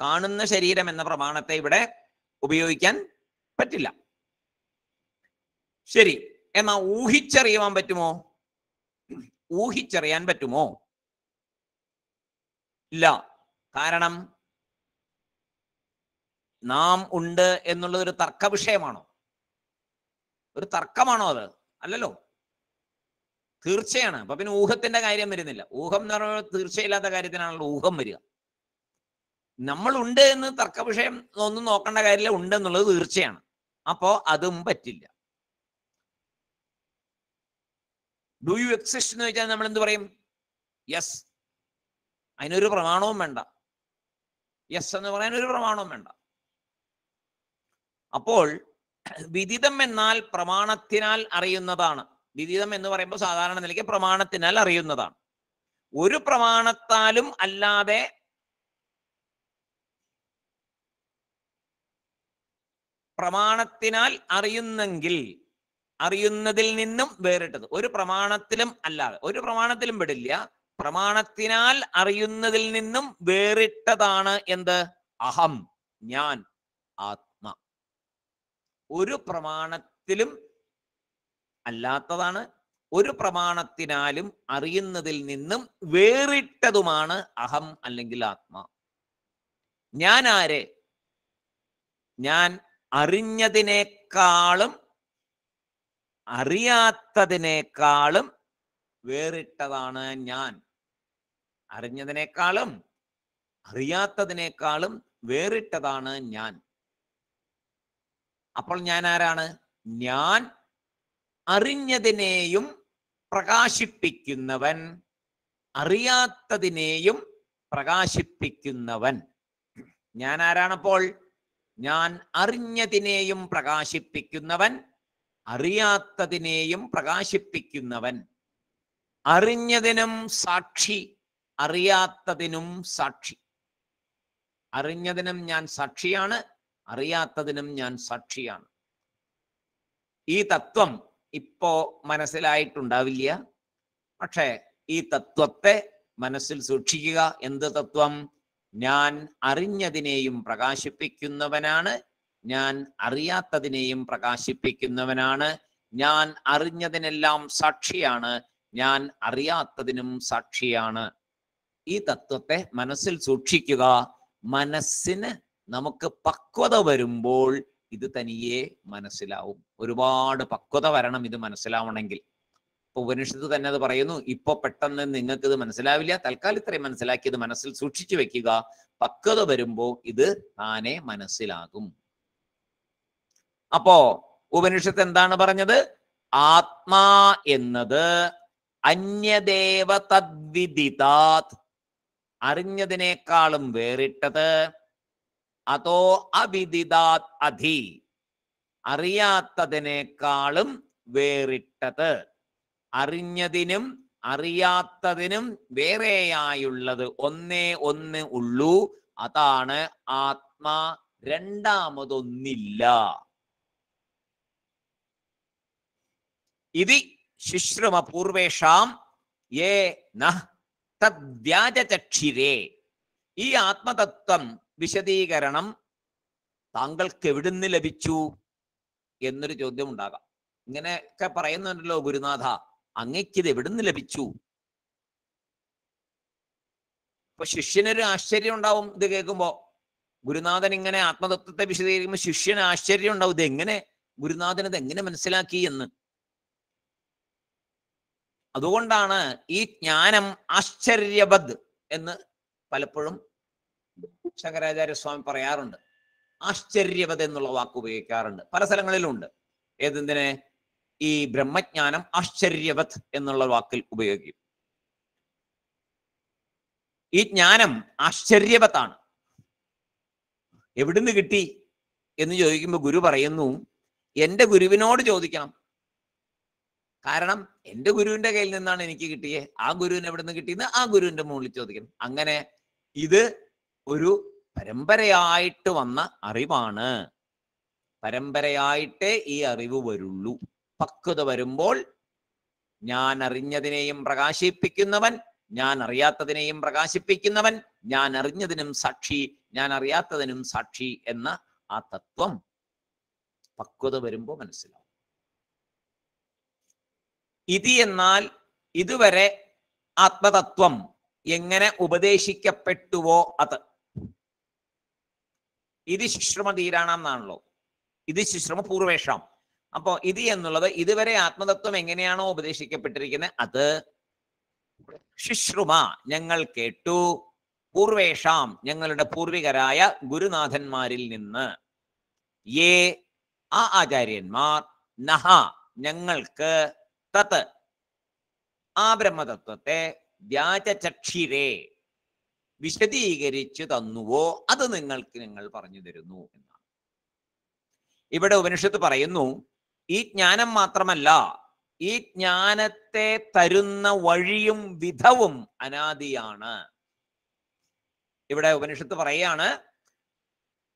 കാണുന്ന ശരീരം എന്ന പ്രമാണത്തെ ഇവിടെ ഉപയോഗിക്കാൻ പറ്റില്ല. ശരി എന്നാ ഊഹിച്ചറിയുവാൻ പറ്റുമോ? ഊഹിച്ചറിയാൻ പറ്റുമോ? ഇല്ല. കാരണം നാം ഉണ്ട് എന്നുള്ളത് ഒരു തർക്ക വിഷയമാണോ ഒരു തർക്കമാണോ അത്? അല്ലല്ലോ. തീർച്ചയാണ്. അപ്പൊ പിന്നെ ഊഹത്തിന്റെ കാര്യം വരുന്നില്ല. ഊഹം എന്ന് പറയുന്നത് തീർച്ചയില്ലാത്ത കാര്യത്തിനാണല്ലോ ഊഹം വരിക. നമ്മൾ ഉണ്ട് എന്ന് തർക്ക വിഷയം ഒന്നും നോക്കേണ്ട കാര്യമില്ല. ഉണ്ട് എന്നുള്ളത് തീർച്ചയാണ്. അപ്പോ അതും പറ്റില്ല. ഡു യു എക്സിസ്റ്റ് എന്ന് വെച്ചാൽ നമ്മൾ എന്ത് പറയും? യെസ് അതിനൊരു പ്രമാണവും വേണ്ട. യെസ് എന്ന് പറയാൻ ഒരു പ്രമാണവും വേണ്ട. അപ്പോൾ വിദിതം എന്നാൽ പ്രമാണത്തിനാൽ അറിയുന്നതാണ്. വിദിതം എന്ന് പറയുമ്പോൾ സാധാരണ നിലയ്ക്ക് പ്രമാണത്തിനാൽ അറിയുന്നതാണ്. ഒരു പ്രമാണത്താലും അല്ലാതെ പ്രമാണത്തിനാൽ അറിയുന്നെങ്കിൽ അറിയുന്നതിൽ നിന്നും വേറിട്ടത്. ഒരു പ്രമാണത്തിലും അല്ലാതെ. ഒരു പ്രമാണത്തിലും പെടില്ല. പ്രമാണത്തിനാൽ അറിയുന്നതിൽ നിന്നും വേറിട്ടതാണ് എന്ത്? അഹം. ഞാൻ. ആത്മ ഒരു പ്രമാണത്തിലും അല്ലാത്തതാണ്. ഒരു പ്രമാണത്തിനാലും അറിയുന്നതിൽ നിന്നും വേറിട്ടതുമാണ് അഹം അല്ലെങ്കിൽ ആത്മ. ഞാൻ ആരെ? ഞാൻ അറിഞ്ഞതിനേക്കാളും അറിയാത്തതിനേക്കാളും വേറിട്ടതാണ് ഞാൻ. അറിഞ്ഞതിനേക്കാളും അറിയാത്തതിനേക്കാളും വേറിട്ടതാണ് ഞാൻ. അപ്പോൾ ഞാൻ ആരാണ് ഞാൻ അറിഞ്ഞതിനെയും പ്രകാശിപ്പിക്കുന്നവൻ. അറിയാത്തതിനെയും പ്രകാശിപ്പിക്കുന്നവൻ. ഞാൻ ആരാണപ്പോൾ ഞാൻ അറിഞ്ഞതിനെയും പ്രകാശിപ്പിക്കുന്നവൻ. അറിയാത്തതിനെയും പ്രകാശിപ്പിക്കുന്നവൻ. അറിഞ്ഞതിനും സാക്ഷി അറിയാത്തതിനും സാക്ഷി. അറിഞ്ഞതിനും ഞാൻ സാക്ഷിയാണ്. അറിയാത്തതിനും ഞാൻ സാക്ഷിയാണ്. ഈ തത്വം ഇപ്പോ മനസ്സിലായിട്ടുണ്ടാവില്ല. പക്ഷേ ഈ തത്വത്തെ മനസ്സിൽ സൂക്ഷിക്കുക എന്ത് തത്വം? ഞാൻ അറിഞ്ഞതിനെയും പ്രകാശിപ്പിക്കുന്നവനാണ്. ഞാൻ അറിയാത്തതിനെയും പ്രകാശിപ്പിക്കുന്നവനാണ്. ഞാൻ അറിഞ്ഞതിനെല്ലാം സാക്ഷിയാണ്. ഞാൻ അറിയാത്തതിനും സാക്ഷിയാണ്. ഈ തത്വത്തെ മനസ്സിൽ സൂക്ഷിക്കുക മനസ്സിന് നമുക്ക് പക്വത വരുമ്പോൾ ഇത് തനിയെ മനസ്സിലാവും. ഒരുപാട് പക്വത വരണം ഇത് മനസ്സിലാവണമെങ്കിൽ. ഇപ്പൊ ഉപനിഷത്ത് തന്നെ അത് പറയുന്നു ഇപ്പൊ പെട്ടെന്ന് നിങ്ങൾക്ക് ഇത് മനസ്സിലാവില്ല. തൽക്കാലം ഇത്രയും മനസ്സിലാക്കി ഇത് മനസ്സിൽ സൂക്ഷിച്ചു വെക്കുക. പക്വത വരുമ്പോൾ ഇത് താനെ മനസ്സിലാകും. അപ്പോ ഉപനിഷത്ത് എന്താണ് പറഞ്ഞത്? ആത്മാ എന്നത് അന്യദേവ തദ്വിദിതാത് അറിഞ്ഞതിനേക്കാളും വേറിട്ടത് അതോ അവിദിതാത് അധി? അറിയാത്തതിനേക്കാളും വേറിട്ടത്. അറിഞ്ഞതിനും അറിയാത്തതിനും വേറെയായുള്ളത് ഒന്നേ ഒന്ന് ഉള്ളൂ. അതാണ് ആത്മാ രണ്ടാമതൊന്നില്ല. ഇതി ശുശ്രമ പൂർവേഷാം ഏ നഃ തദ്വ്യാജചക്ഷിരേ. ഈ ആത്മതത്വം വിശദീകരണം താങ്കൾക്ക് എവിടുന്ന് ലഭിച്ചു എന്നൊരു ചോദ്യം ഉണ്ടാകാം. ഇങ്ങനെയൊക്കെ പറയുന്നുണ്ടല്ലോ ഗുരുനാഥ അങ്ങയ്ക്കിത് എവിടുന്ന് ലഭിച്ചു? ഇപ്പൊ ശിഷ്യനൊരു ആശ്ചര്യം ഉണ്ടാവും ഇത് കേൾക്കുമ്പോ. ഗുരുനാഥൻ ഇങ്ങനെ ആത്മതത്വത്തെ വിശദീകരിക്കുമ്പോൾ ശിഷ്യന് ആശ്ചര്യം ഉണ്ടാവും ഇത് എങ്ങനെ ഗുരുനാഥൻ ഇത് എങ്ങനെ മനസ്സിലാക്കി എന്ന്. അതുകൊണ്ടാണ് ഈ ജ്ഞാനം ആശ്ചര്യബദ് എന്ന് പലപ്പോഴും ശങ്കരാചാര്യസ്വാമി പറയാറുണ്ട്. ആശ്ചര്യവത എന്നുള്ള വാക്ക് ഉപയോഗിക്കാറുണ്ട്. പല സ്ഥലങ്ങളിലും ഉണ്ട് ഏതെന്തിനെ? ഈ ബ്രഹ്മജ്ഞാനം ആശ്ചര്യവത് എന്നുള്ള വാക്കിൽ ഉപയോഗിക്കും. ഈ ജ്ഞാനം ആശ്ചര്യവത്താണ് എവിടുന്ന് കിട്ടി എന്ന് ചോദിക്കുമ്പോൾ ഗുരു പറയുന്നു എന്റെ ഗുരുവിനോട് ചോദിക്കണം. കാരണം എന്റെ ഗുരുവിന്റെ കയ്യിൽ നിന്നാണ് എനിക്ക് കിട്ടിയേ. ആ ഗുരുവിന് എവിടെ നിന്ന് കിട്ടിയെന്ന് ആ ഗുരുവിന്റെ മുകളിൽ ചോദിക്കണം. അങ്ങനെ ഇത് ഒരു പരമ്പരയായിട്ട് വന്ന അറിവാണ്. പരമ്പരയായിട്ടേ ഈ അറിവ് വരുള്ളൂ. പക്വത വരുമ്പോൾ ഞാൻ അറിഞ്ഞതിനെയും പ്രകാശിപ്പിക്കുന്നവൻ ഞാൻ അറിയാത്തതിനെയും പ്രകാശിപ്പിക്കുന്നവൻ ഞാൻ അറിഞ്ഞതിനും സാക്ഷി ഞാൻ അറിയാത്തതിനും സാക്ഷി എന്ന ആ തത്വം പക്വത വരുമ്പോൾ മനസ്സിലാവും. ഇത് എന്നാൽ ഇതുവരെ ആത്മതത്വം എങ്ങനെ ഉപദേശിക്കപ്പെട്ടുവോ അത് ഇത് ശിശ്രമ തീരാണം എന്നാണല്ലോ ഇത് ശുശ്രമ പൂർവേഷം അപ്പോ ഇത് എന്നുള്ളത് ഇതുവരെ ആത്മതത്വം എങ്ങനെയാണോ ഉപദേശിക്കപ്പെട്ടിരിക്കുന്നത് അത് ശുശ്രുമ ഞങ്ങൾ കേട്ടു. പൂർവേഷാം ഞങ്ങളുടെ പൂർവികരായ ഗുരുനാഥന്മാരിൽ നിന്ന്. ഏ ആ ആചാര്യന്മാർ നഹ ഞങ്ങൾക്ക് തത്. ആ ബ്രഹ്മതത്വത്തെ വ്യാജചക്ഷിരേ. വിശദീകരിച്ചു തന്നുവോ? അത് നിങ്ങൾക്ക് നിങ്ങൾ പറഞ്ഞു തരുന്നു എന്നാണ്. ഇവിടെ ഉപനിഷത്ത് പറയുന്നു ഈ ജ്ഞാനം മാത്രമല്ല ഈ ജ്ഞാനത്തെ തരുന്ന വഴിയും വിധവും അനാദിയാണ്. ഇവിടെ ഉപനിഷത്ത് പറയാണ്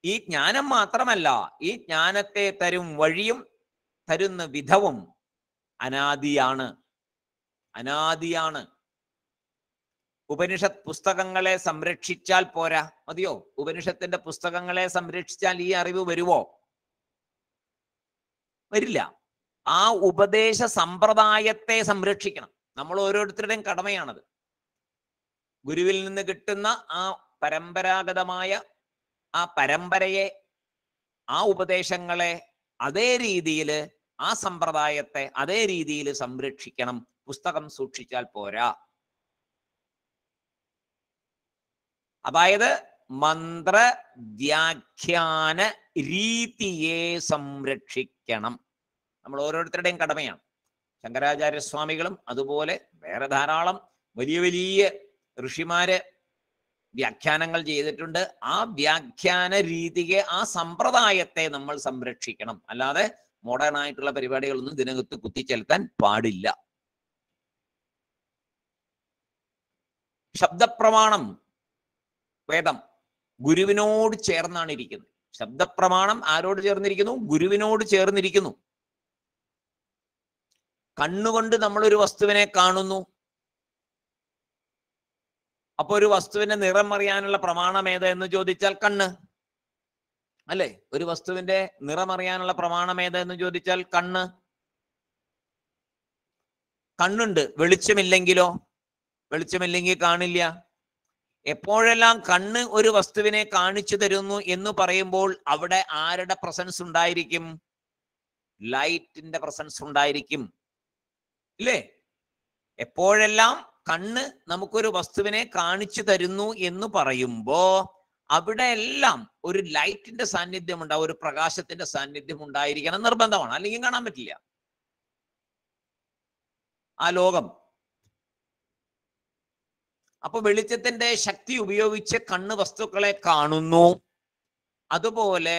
ഈ ജ്ഞാനം മാത്രമല്ല ഈ ജ്ഞാനത്തെ തരും വഴിയും തരുന്ന വിധവും അനാദിയാണ്. അനാദിയാണ്. ഉപനിഷത്ത് പുസ്തകങ്ങളെ സംരക്ഷിച്ചാൽ പോരാ. മതിയോ? ഉപനിഷത്തിന്റെ പുസ്തകങ്ങളെ സംരക്ഷിച്ചാൽ ഈ അറിവ് വരുവോ? വരില്ല. ആ ഉപദേശ സമ്പ്രദായത്തെ സംരക്ഷിക്കണം. നമ്മൾ ഓരോരുത്തരുടെയും കടമയാണത്. ഗുരുവിൽ നിന്ന് കിട്ടുന്ന ആ പരമ്പരാഗതമായ ആ പരമ്പരയെ ആ ഉപദേശങ്ങളെ അതേ രീതിയിൽ ആ സമ്പ്രദായത്തെ അതേ രീതിയിൽ സംരക്ഷിക്കണം. പുസ്തകം സൂക്ഷിച്ചാൽ പോരാ. അതായത് മന്ത്ര വ്യാഖ്യാന രീതിയെ സംരക്ഷിക്കണം. നമ്മൾ ഓരോരുത്തരുടെയും കടമയാണ്. ശങ്കരാചാര്യസ്വാമികളും അതുപോലെ വേറെ ധാരാളം വലിയ വലിയ ഋഷിമാര് വ്യാഖ്യാനങ്ങൾ ചെയ്തിട്ടുണ്ട്. ആ വ്യാഖ്യാന രീതിയെ ആ സമ്പ്രദായത്തെ നമ്മൾ സംരക്ഷിക്കണം. അല്ലാതെ മോഡേൺ ആയിട്ടുള്ള പരിപാടികളൊന്നും ഇതിനകത്ത് കുത്തിച്ചെലുത്താൻ പാടില്ല. ശബ്ദപ്രമാണം വേദം. ഗുരുവിനോട് ചേർന്നാണ് ഇരിക്കുന്നത്. ശബ്ദപ്രമാണം ആരോട് ചേർന്നിരിക്കുന്നു? ഗുരുവിനോട് ചേർന്നിരിക്കുന്നു. കണ്ണുകൊണ്ട് നമ്മൾ ഒരു വസ്തുവിനെ കാണുന്നു. അപ്പൊ ഒരു വസ്തുവിന്റെ നിറം അറിയാനുള്ള പ്രമാണം ഏത് എന്ന് ചോദിച്ചാൽ കണ്ണ്. അല്ലെ? ഒരു വസ്തുവിന്റെ നിറം അറിയാനുള്ള പ്രമാണം ഏത് എന്ന് ചോദിച്ചാൽ കണ്ണ്. കണ്ണുണ്ട്. വെളിച്ചമില്ലെങ്കിലോ? വെളിച്ചമില്ലെങ്കിൽ കാണില്ല. എപ്പോഴെല്ലാം കണ്ണ് ഒരു വസ്തുവിനെ കാണിച്ചു തരുന്നു എന്ന് പറയുമ്പോൾ അവിടെ ആരുടെ പ്രസൻസ് ഉണ്ടായിരിക്കും? ലൈറ്റിന്റെ പ്രസൻസ് ഉണ്ടായിരിക്കും. ഇല്ലേ? എപ്പോഴെല്ലാം കണ്ണ് നമുക്കൊരു വസ്തുവിനെ കാണിച്ചു തരുന്നു എന്ന് പറയുമ്പോ അവിടെ എല്ലാം ഒരു ലൈറ്റിന്റെ സാന്നിധ്യം ഉണ്ടാവും ഒരു പ്രകാശത്തിന്റെ സാന്നിധ്യം ഉണ്ടായിരിക്കണം നിർബന്ധമാണ്. അല്ലെങ്കിൽ കാണാൻ പറ്റില്ല. ആ ലോകം അപ്പൊ വെളിച്ചത്തിന്റെ ശക്തി ഉപയോഗിച്ച് കണ്ണ് വസ്തുക്കളെ കാണുന്നു. അതുപോലെ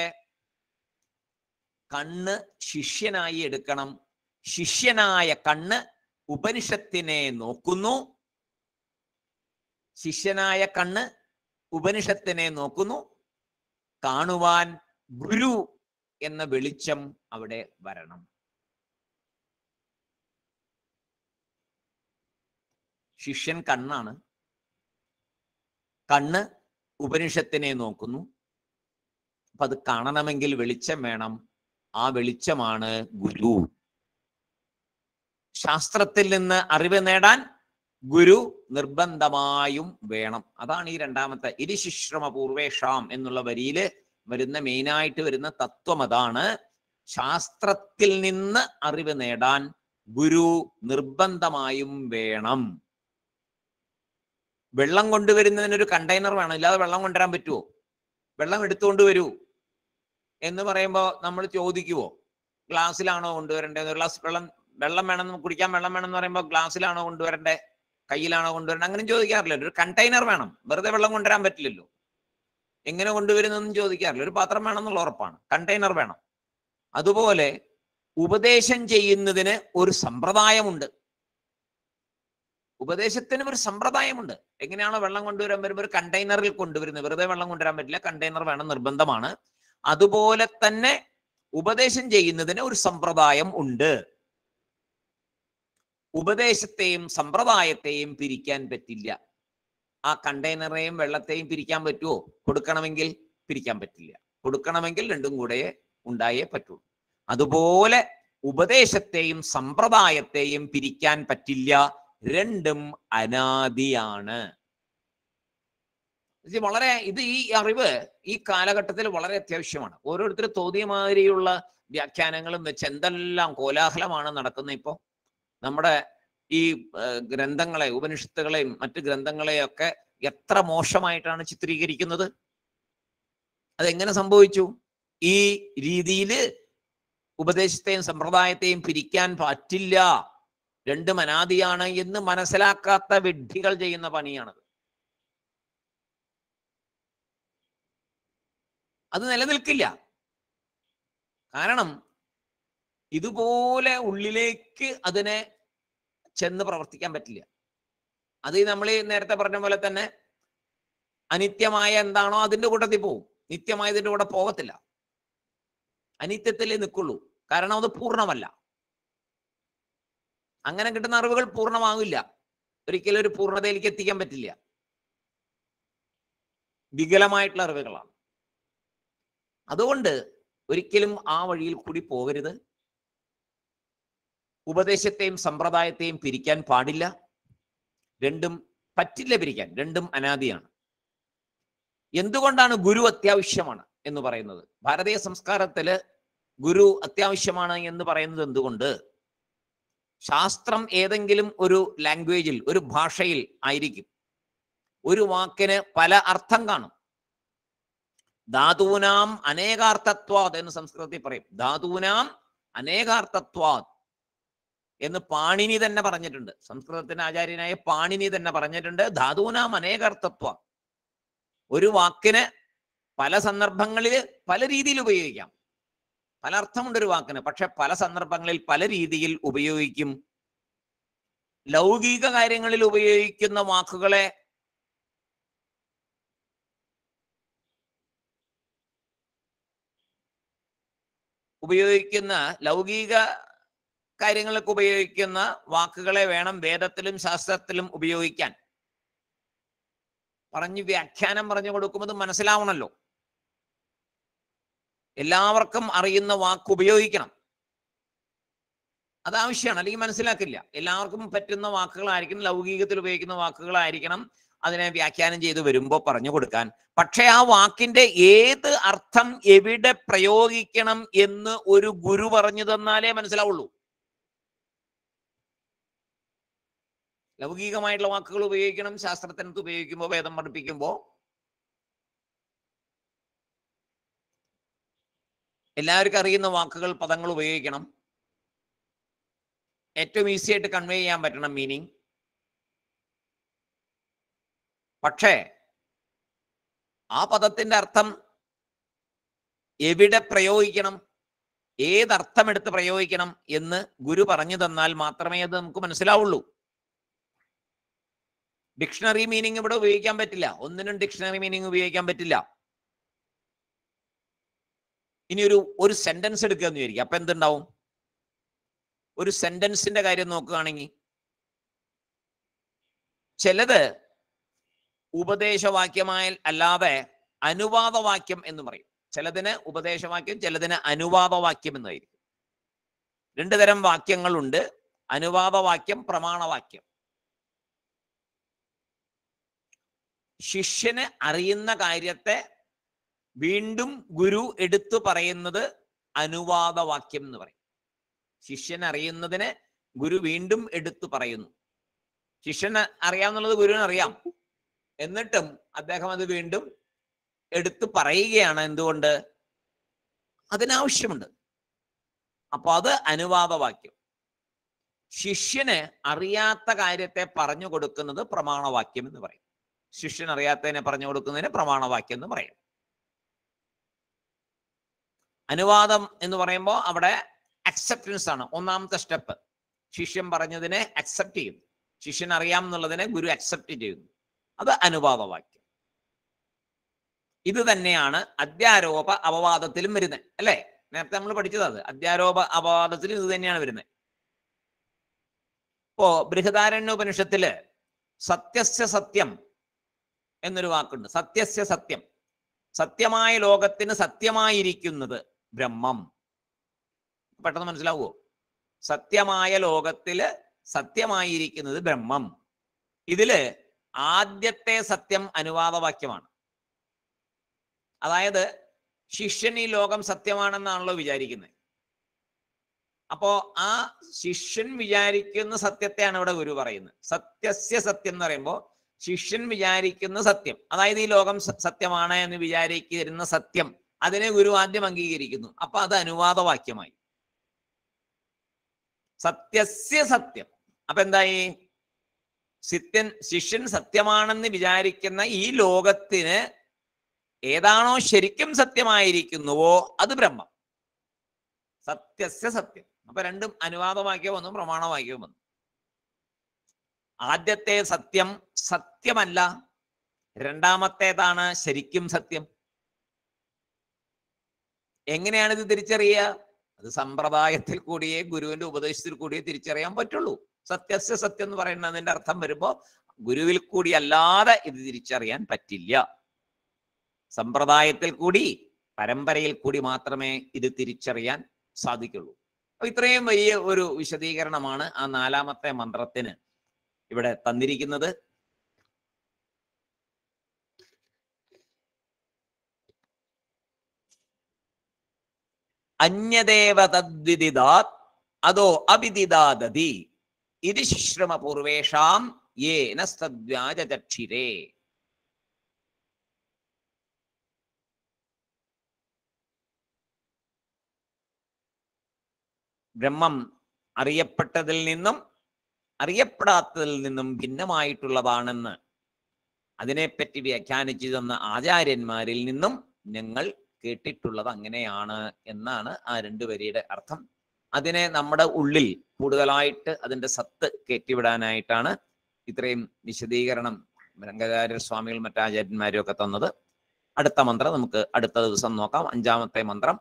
കണ്ണ് ശിഷ്യനായി എടുക്കണം. ശിഷ്യനായ കണ്ണ് ഉപനിഷത്തിനെ നോക്കുന്നു. ശിഷ്യനായ കണ്ണ് ഉപനിഷത്തിനെ നോക്കുന്നു. കാണുവാൻ ഗുരു എന്ന വെളിച്ചം അവിടെ വരണം. ശിഷ്യൻ കണ്ണാണ്. കണ്ണ് ഉപനിഷത്തിനെ നോക്കുന്നു. അപ്പൊ അത് കാണണമെങ്കിൽ വെളിച്ചം വേണം. ആ വെളിച്ചമാണ് ഗുരു. ശാസ്ത്രത്തിൽ നിന്ന് അറിവ് നേടാൻ ഗുരു നിർബന്ധമായും വേണം. അതാണ് ഈ രണ്ടാമത്തെ ഇരിശിശ്രമ പൂർവേഷാം എന്നുള്ള വരിയിൽ വരുന്ന മെയിനായിട്ട് വരുന്ന തത്വം അതാണ്. ശാസ്ത്രത്തിൽ നിന്ന് അറിവ് നേടാൻ ഗുരു നിർബന്ധമായും വേണം. വെള്ളം കൊണ്ടുവരുന്നതിന് ഒരു കണ്ടെയ്നർ വേണം. ഇല്ലാതെ വെള്ളം കൊണ്ടുവരാൻ പറ്റുമോ വെള്ളം എടുത്തുകൊണ്ട് വരൂ എന്ന് പറയുമ്പോൾ നമ്മൾ ചോദിക്കുവോ? ഗ്ലാസ്സിലാണോ കൊണ്ടുവരേണ്ടത്? ഒരു ഗ്ലാസ് വെള്ളം വെള്ളം വേണം കുടിക്കാൻ വെള്ളം വേണം എന്ന് പറയുമ്പോൾ ഗ്ലാസ്സിലാണോ കൊണ്ടുവരേണ്ടത്? കയ്യിലാണോ കൊണ്ടുവരേണ്ടത്? അങ്ങനെ ചോദിക്കാറില്ല. ഒരു കണ്ടെയ്നർ വേണം. വെറുതെ വെള്ളം കൊണ്ടുവരാൻ പറ്റില്ലല്ലോ. എങ്ങനെ കൊണ്ടുവരുന്നതെന്നും ചോദിക്കാറില്ല. ഒരു പാത്രം വേണമെന്നുള്ള ഉറപ്പാണ്. കണ്ടെയ്നർ വേണം. അതുപോലെ ഉപദേശം ചെയ്യുന്നതിന് ഒരു സമ്പ്രദായമുണ്ട്. ഉപദേശത്തിനും ഒരു സമ്പ്രദായമുണ്ട്. എങ്ങനെയാണോ വെള്ളം കൊണ്ടുവരാൻ വരുമ്പോൾ ഒരു കണ്ടെയ്നറിൽ കൊണ്ടുവരുന്നത് വെറുതെ വെള്ളം കൊണ്ടുവരാൻ പറ്റില്ല. കണ്ടെയ്നർ വേണം നിർബന്ധമാണ്. അതുപോലെ തന്നെ ഉപദേശം ചെയ്യുന്നതിന് ഒരു സമ്പ്രദായം ഉണ്ട്. ഉപദേശത്തെയും സമ്പ്രദായത്തെയും പിരിക്കാൻ പറ്റില്ല. ആ കണ്ടെയ്നറേയും വെള്ളത്തെയും പിരിക്കാൻ പറ്റുമോ കൊടുക്കണമെങ്കിൽ പിരിക്കാൻ പറ്റില്ല. കൊടുക്കണമെങ്കിൽ രണ്ടും കൂടെ ഉണ്ടായേ പറ്റുള്ളൂ അതുപോലെ ഉപദേശത്തെയും സമ്പ്രദായത്തെയും പിരിക്കാൻ പറ്റില്ല. രണ്ടും അനാദിയാണ്. വളരെ ഇത് ഈ അറിവ് ഈ കാലഘട്ടത്തിൽ വളരെ അത്യാവശ്യമാണ്. ഓരോരുത്തർ തോതിയ മാതിരിയുള്ള വ്യാഖ്യാനങ്ങളും വെച്ച് എന്തെല്ലാം കോലാഹലമാണ് നടക്കുന്നത് ഇപ്പോൾ നമ്മുടെ ഈ ഗ്രന്ഥങ്ങളെ ഉപനിഷത്തുകളെയും മറ്റ് ഗ്രന്ഥങ്ങളെയൊക്കെ എത്ര മോശമായിട്ടാണ് ചിത്രീകരിക്കുന്നത്? അതെങ്ങനെ സംഭവിച്ചു? ഈ രീതിയിൽ ഉപദേശത്തെയും സമ്പ്രദായത്തെയും പിരിക്കാൻ പറ്റില്ല. രണ്ടും അനാദിയാണ് എന്ന് മനസ്സിലാക്കാത്ത വിഡ്ഢികൾ ചെയ്യുന്ന പണിയാണത്. അത് നിലനിൽക്കില്ല. കാരണം ഇതുപോലെ ഉള്ളിലേക്ക് അതിനെ ചെന്ന് പ്രവർത്തിക്കാൻ പറ്റില്ല. അത് നമ്മൾ നേരത്തെ പറഞ്ഞ പോലെ തന്നെ അനിത്യമായ എന്താണോ അതിന്റെ കൂട്ടത്തിൽ പോവും. നിത്യമായതിന്റെ കൂടെ പോകത്തില്ല. അനിത്യത്തിലേ നിൽക്കുള്ളൂ. കാരണം അത് പൂർണമല്ല. അങ്ങനെ കിട്ടുന്ന അറിവുകൾ പൂർണമാകില്ല ഒരിക്കലും ഒരു പൂർണതയിലേക്ക് എത്തിക്കാൻ പറ്റില്ല. വികലമായിട്ടുള്ള അറിവുകളാണ്. അതുകൊണ്ട് ഒരിക്കലും ആ വഴിയിൽ കൂടി പോകരുത്. ഉപദേശത്തെയും സമ്പ്രദായത്തെയും പിരിക്കാൻ പാടില്ല. രണ്ടും പറ്റില്ല പിരിക്കാൻ. രണ്ടും അനാദിയാണ്. എന്തുകൊണ്ടാണ് ഗുരു അത്യാവശ്യമാണ് എന്ന് പറയുന്നത്? ഭാരതീയ സംസ്കാരത്തിൽ ഗുരു അത്യാവശ്യമാണ് എന്ന് പറയുന്നത് എന്തുകൊണ്ട്? ശാസ്ത്രം ഏതെങ്കിലും ഒരു ലാംഗ്വേജിൽ ഒരു ഭാഷയിൽ ആയിരിക്കും. ഒരു വാക്കിന് പല അർത്ഥം കാണും. ധാതൂനാം അനേകാർത്ഥത്വാദ് എന്ന് സംസ്കൃതത്തിൽ പറയും. ധാതൂനാം അനേകാർത്ഥത്വാദ് എന്ന് പാണിനി തന്നെ പറഞ്ഞിട്ടുണ്ട്. സംസ്കൃതത്തിന്റെ ആചാര്യനായ പാണിനി തന്നെ പറഞ്ഞിട്ടുണ്ട്. ധാതൂനാം അനേകാർത്ഥത്വ ഒരു വാക്കിന് പല സന്ദർഭങ്ങളിൽ പല രീതിയിൽ ഉപയോഗിക്കാം. പല അർത്ഥമുണ്ട് വാക്കിന്. പക്ഷെ പല സന്ദർഭങ്ങളിൽ പല രീതിയിൽ ഉപയോഗിക്കും. ലൗകിക കാര്യങ്ങളിൽ ഉപയോഗിക്കുന്ന വാക്കുകളെ ഉപയോഗിക്കുന്ന ലൗകിക കാര്യങ്ങൾക്ക് ഉപയോഗിക്കുന്ന വാക്കുകളെ വേണം വേദത്തിലും ശാസ്ത്രത്തിലും ഉപയോഗിക്കാൻ. പറഞ്ഞ് വ്യാഖ്യാനം പറഞ്ഞു കൊടുക്കുമ്പോൾ മനസ്സിലാവണമല്ലോ എല്ലാവർക്കും അറിയുന്ന വാക്ക് ഉപയോഗിക്കണം. അത് ആവശ്യമാണ് അല്ലെങ്കിൽ മനസ്സിലാക്കില്ല. എല്ലാവർക്കും പറ്റുന്ന വാക്കുകളായിരിക്കണം ലൗകികത്തിൽ ഉപയോഗിക്കുന്ന വാക്കുകളായിരിക്കണം അതിനെ വ്യാഖ്യാനം ചെയ്ത് വരുമ്പോൾ പറഞ്ഞു കൊടുക്കാൻ. പക്ഷെ ആ വാക്കിന്റെ ഏത് അർത്ഥം എവിടെ പ്രയോഗിക്കണം എന്ന് ഒരു ഗുരു പറഞ്ഞു തന്നാലേ മനസ്സിലാവുള്ളൂ. ലൗകികമായിട്ടുള്ള വാക്കുകൾ ഉപയോഗിക്കണം ശാസ്ത്രത്തിനകത്ത് ഉപയോഗിക്കുമ്പോൾ വേദം പഠിപ്പിക്കുമ്പോൾ എല്ലാവർക്കും അറിയുന്ന വാക്കുകൾ പദങ്ങൾ ഉപയോഗിക്കണം. ഏറ്റവും ഈസി ആയിട്ട് കൺവേ ചെയ്യാൻ പറ്റണം മീനിങ് പക്ഷേ ആ പദത്തിന്റെ അർത്ഥം എവിടെ പ്രയോഗിക്കണം ഏതർത്ഥം എടുത്ത് പ്രയോഗിക്കണം എന്ന് ഗുരു പറഞ്ഞു തന്നാൽ മാത്രമേ അത് നമുക്ക് മനസ്സിലാവുള്ളൂ. ഡിക്ഷണറി മീനിങ് ഇവിടെ ഉപയോഗിക്കാൻ പറ്റില്ല. ഒന്നിനും ഡിക്ഷണറി മീനിങ് ഉപയോഗിക്കാൻ പറ്റില്ല. ഇനി ഒരു ഒരു സെന്റൻസ് എടുക്കുക എന്ന് വിചാരിക്കുക അപ്പൊ എന്തുണ്ടാവും? ഒരു സെന്റൻസിന്റെ കാര്യം നോക്കുകയാണെങ്കിൽ ചിലത് ഉപദേശവാക്യമായ അല്ലാതെ അനുവാദവാക്യം എന്ന് പറയും. ചിലതിന് ഉപദേശവാക്യം ചിലതിന് അനുവാദവാക്യം എന്നായിരിക്കും. രണ്ടു തരം വാക്യങ്ങളുണ്ട്. അനുവാദവാക്യം പ്രമാണവാക്യം. ശിഷ്യന് അറിയുന്ന കാര്യത്തെ വീണ്ടും ഗുരു എടുത്തു പറയുന്നത് അനുവാദവാക്യം എന്ന് പറയും. ശിഷ്യൻ അറിയുന്നതിന് ഗുരു വീണ്ടും എടുത്തു പറയുന്നു. ശിഷ്യൻ അറിയാമെന്നുള്ളത് ഗുരുവിന് അറിയാം. എന്നിട്ടും അദ്ദേഹം അത് വീണ്ടും എടുത്തു പറയുകയാണ് എന്തുകൊണ്ട്? അതിനാവശ്യമുണ്ട്. അപ്പൊ അത് അനുവാദവാക്യം. ശിഷ്യന് അറിയാത്ത കാര്യത്തെ പറഞ്ഞു കൊടുക്കുന്നത് പ്രമാണവാക്യം എന്ന് പറയും. ശിഷ്യൻ അറിയാത്തതിനെ പറഞ്ഞു കൊടുക്കുന്നതിന് പ്രമാണവാക്യം എന്ന് പറയും. അനുവാദം എന്ന് പറയുമ്പോൾ അവിടെ അക്സെപ്റ്റൻസ് ആണ്. ഒന്നാമത്തെ സ്റ്റെപ്പ് ശിഷ്യൻ പറഞ്ഞതിനെ അക്സെപ്റ്റ് ചെയ്യും. ശിഷ്യൻ അറിയാം എന്നുള്ളതിനെ ഗുരു അക്സെപ്റ്റ് ചെയ്യുന്നു. അത് അനുവാദവാക്യം ഇത് തന്നെയാണ് അധ്യാരോപ അപവാദത്തിലും വരുന്നത്. അല്ലേ? നേരത്തെ നമ്മൾ പഠിച്ചത് അത്. അധ്യാരോപ അപവാദത്തിലും ഇത് തന്നെയാണ് വരുന്നത്. ഇപ്പോ ബൃഹദാരണ്യോപനിഷത്തിൽ സത്യസ്യ സത്യം എന്നൊരു വാക്കുണ്ട്. സത്യസ്യ സത്യം. സത്യമായ ലോകത്തിന് സത്യമായിരിക്കുന്നത് ബ്രഹ്മം. പെട്ടെന്ന് മനസ്സിലാവുമോ സത്യമായ ലോകത്തിൽ സത്യമായിരിക്കുന്നത് ബ്രഹ്മം. ഇതിൽ ആദ്യത്തെ സത്യം അനുവാദവാക്യമാണ്. അതായത് ശിഷ്യൻ ഈ ലോകം സത്യമാണെന്നാണല്ലോ വിചാരിക്കുന്നത് അപ്പോ ആ ശിഷ്യൻ വിചാരിക്കുന്ന സത്യത്തെയാണ് ഇവിടെ ഗുരു പറയുന്നത്. സത്യസ്യ സത്യം എന്ന് പറയുമ്പോൾ ശിഷ്യൻ വിചാരിക്കുന്ന സത്യം. അതായത് ഈ ലോകം സത്യമാണ് എന്ന് വിചാരിക്കുന്ന സത്യം. അതിനെ ഗുരു ആദ്യം അംഗീകരിക്കുന്നു. അപ്പൊ അത് അനുവാദവാക്യമായി. സത്യസ്യ സത്യം. അപ്പൊ എന്തായി? സിത്യൻ ശിഷ്യൻ സത്യമാണെന്ന് വിചാരിക്കുന്ന ഈ ലോകത്തിന് ഏതാണോ ശരിക്കും സത്യമായിരിക്കുന്നുവോ അത് ബ്രഹ്മം. സത്യസ്യ സത്യം. അപ്പൊ രണ്ടും അനുവാദവാക്യം വന്നു പ്രമാണവാക്യവും വന്നു. ആദ്യത്തെ സത്യം സത്യമല്ല. രണ്ടാമത്തേതാണ് ശരിക്കും സത്യം. എങ്ങനെയാണ് ഇത് തിരിച്ചറിയുക? അത് സമ്പ്രദായത്തിൽ കൂടിയേ ഗുരുവിന്റെ ഉപദേശത്തിൽ കൂടിയേ തിരിച്ചറിയാൻ പറ്റുള്ളൂ. സത്യസ്യ സത്യം എന്ന് പറയുന്നതിന്റെ അർത്ഥം വരുമ്പോ ഗുരുവിൽ കൂടി അല്ലാതെ ഇത് തിരിച്ചറിയാൻ പറ്റില്ല. സമ്പ്രദായത്തിൽ കൂടി പരമ്പരയിൽ കൂടി മാത്രമേ ഇത് തിരിച്ചറിയാൻ സാധിക്കുള്ളൂ. അപ്പൊ ഇത്രയും വലിയ ഒരു വിശദീകരണമാണ് ആ നാലാമത്തെ മന്ത്രത്തിന് ഇവിടെ തന്നിരിക്കുന്നത്. അന്യദേവ തദ്വിദിദാത് അതോ അവിദിദാദതി. ഇത് ശുശ്രമപൂർവേഷാം യേന സദ്വ്യാജചക്ഷിരേ. ബ്രഹ്മം അറിയപ്പെട്ടതിൽ നിന്നും അറിയപ്പെടാത്തതിൽ നിന്നും ഭിന്നമായിട്ടുള്ളതാണെന്ന് അതിനെപ്പറ്റി വ്യാഖ്യാനിച്ചു തന്ന ആചാര്യന്മാരിൽ നിന്നും ഞങ്ങൾ കേട്ടിട്ടുള്ളത് അങ്ങനെയാണ് എന്നാണ് ആ രണ്ടു വരിയുടെ അർത്ഥം. അതിനെ നമ്മുടെ ഉള്ളിൽ കൂടുതലായിട്ട് അതിന്റെ സത്ത് കയറ്റിവിടാനായിട്ടാണ് ഇത്രയും വിശദീകരണം രംഗകാര്യ സ്വാമികൾ മറ്റാചാര്യന്മാരും ഒക്കെ തന്നത്. അടുത്ത മന്ത്രം നമുക്ക് അടുത്ത ദിവസം നോക്കാം. അഞ്ചാമത്തെ മന്ത്രം.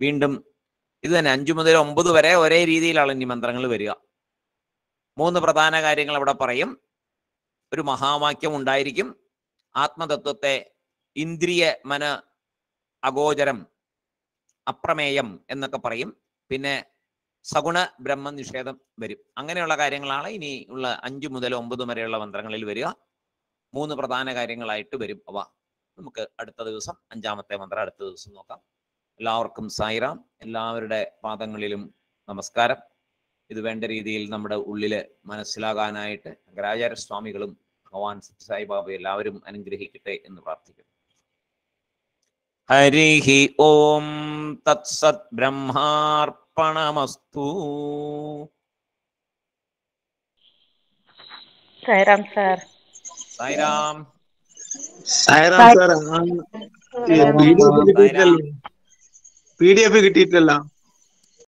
വീണ്ടും ഇത് തന്നെ അഞ്ചു മുതൽ ഒമ്പത് വരെ ഒരേ രീതിയിലാണ് ഇനി മന്ത്രങ്ങൾ വരിക. മൂന്ന് പ്രധാന കാര്യങ്ങൾ അവിടെ പറയും. ഒരു മഹാവാക്യം ഉണ്ടായിരിക്കും. ആത്മതത്വത്തെ ഇന്ദ്രിയ മന അഗോചരം അപ്രമേയം എന്നൊക്കെ പറയും. പിന്നെ സഗുണ ബ്രഹ്മ നിഷേധം വരും. അങ്ങനെയുള്ള കാര്യങ്ങളാണ് ഇനി ഉള്ള അഞ്ചു മുതൽ ഒമ്പത് വരെയുള്ള മന്ത്രങ്ങളിൽ വരിക. മൂന്ന് പ്രധാന കാര്യങ്ങളായിട്ട് വരും അവ. നമുക്ക് അടുത്ത ദിവസം അഞ്ചാമത്തെ മന്ത്രം അടുത്ത ദിവസം നോക്കാം. എല്ലാവർക്കും സായിറാം. എല്ലാവരുടെ പാദങ്ങളിലും നമസ്കാരം. ഇത് വേണ്ട രീതിയിൽ നമ്മുടെ ഉള്ളിൽ മനസ്സിലാകാനായിട്ട് ശങ്കരാചാര്യ സ്വാമികളും ഭഗവാൻ സായിബാബ എല്ലാവരും അനുഗ്രഹിക്കട്ടെ എന്ന് പ്രാർത്ഥിക്കുന്നു. ഹരിഹി ഓം തത്സത് ബ്രഹ്മാർപ്പണമസ്തു. Sairam sir. Sairam. Sairam sir P D F കിട്ടിയിട്ടില്ല പി ഡി എഫ് കിട്ടിയിട്ടല്ല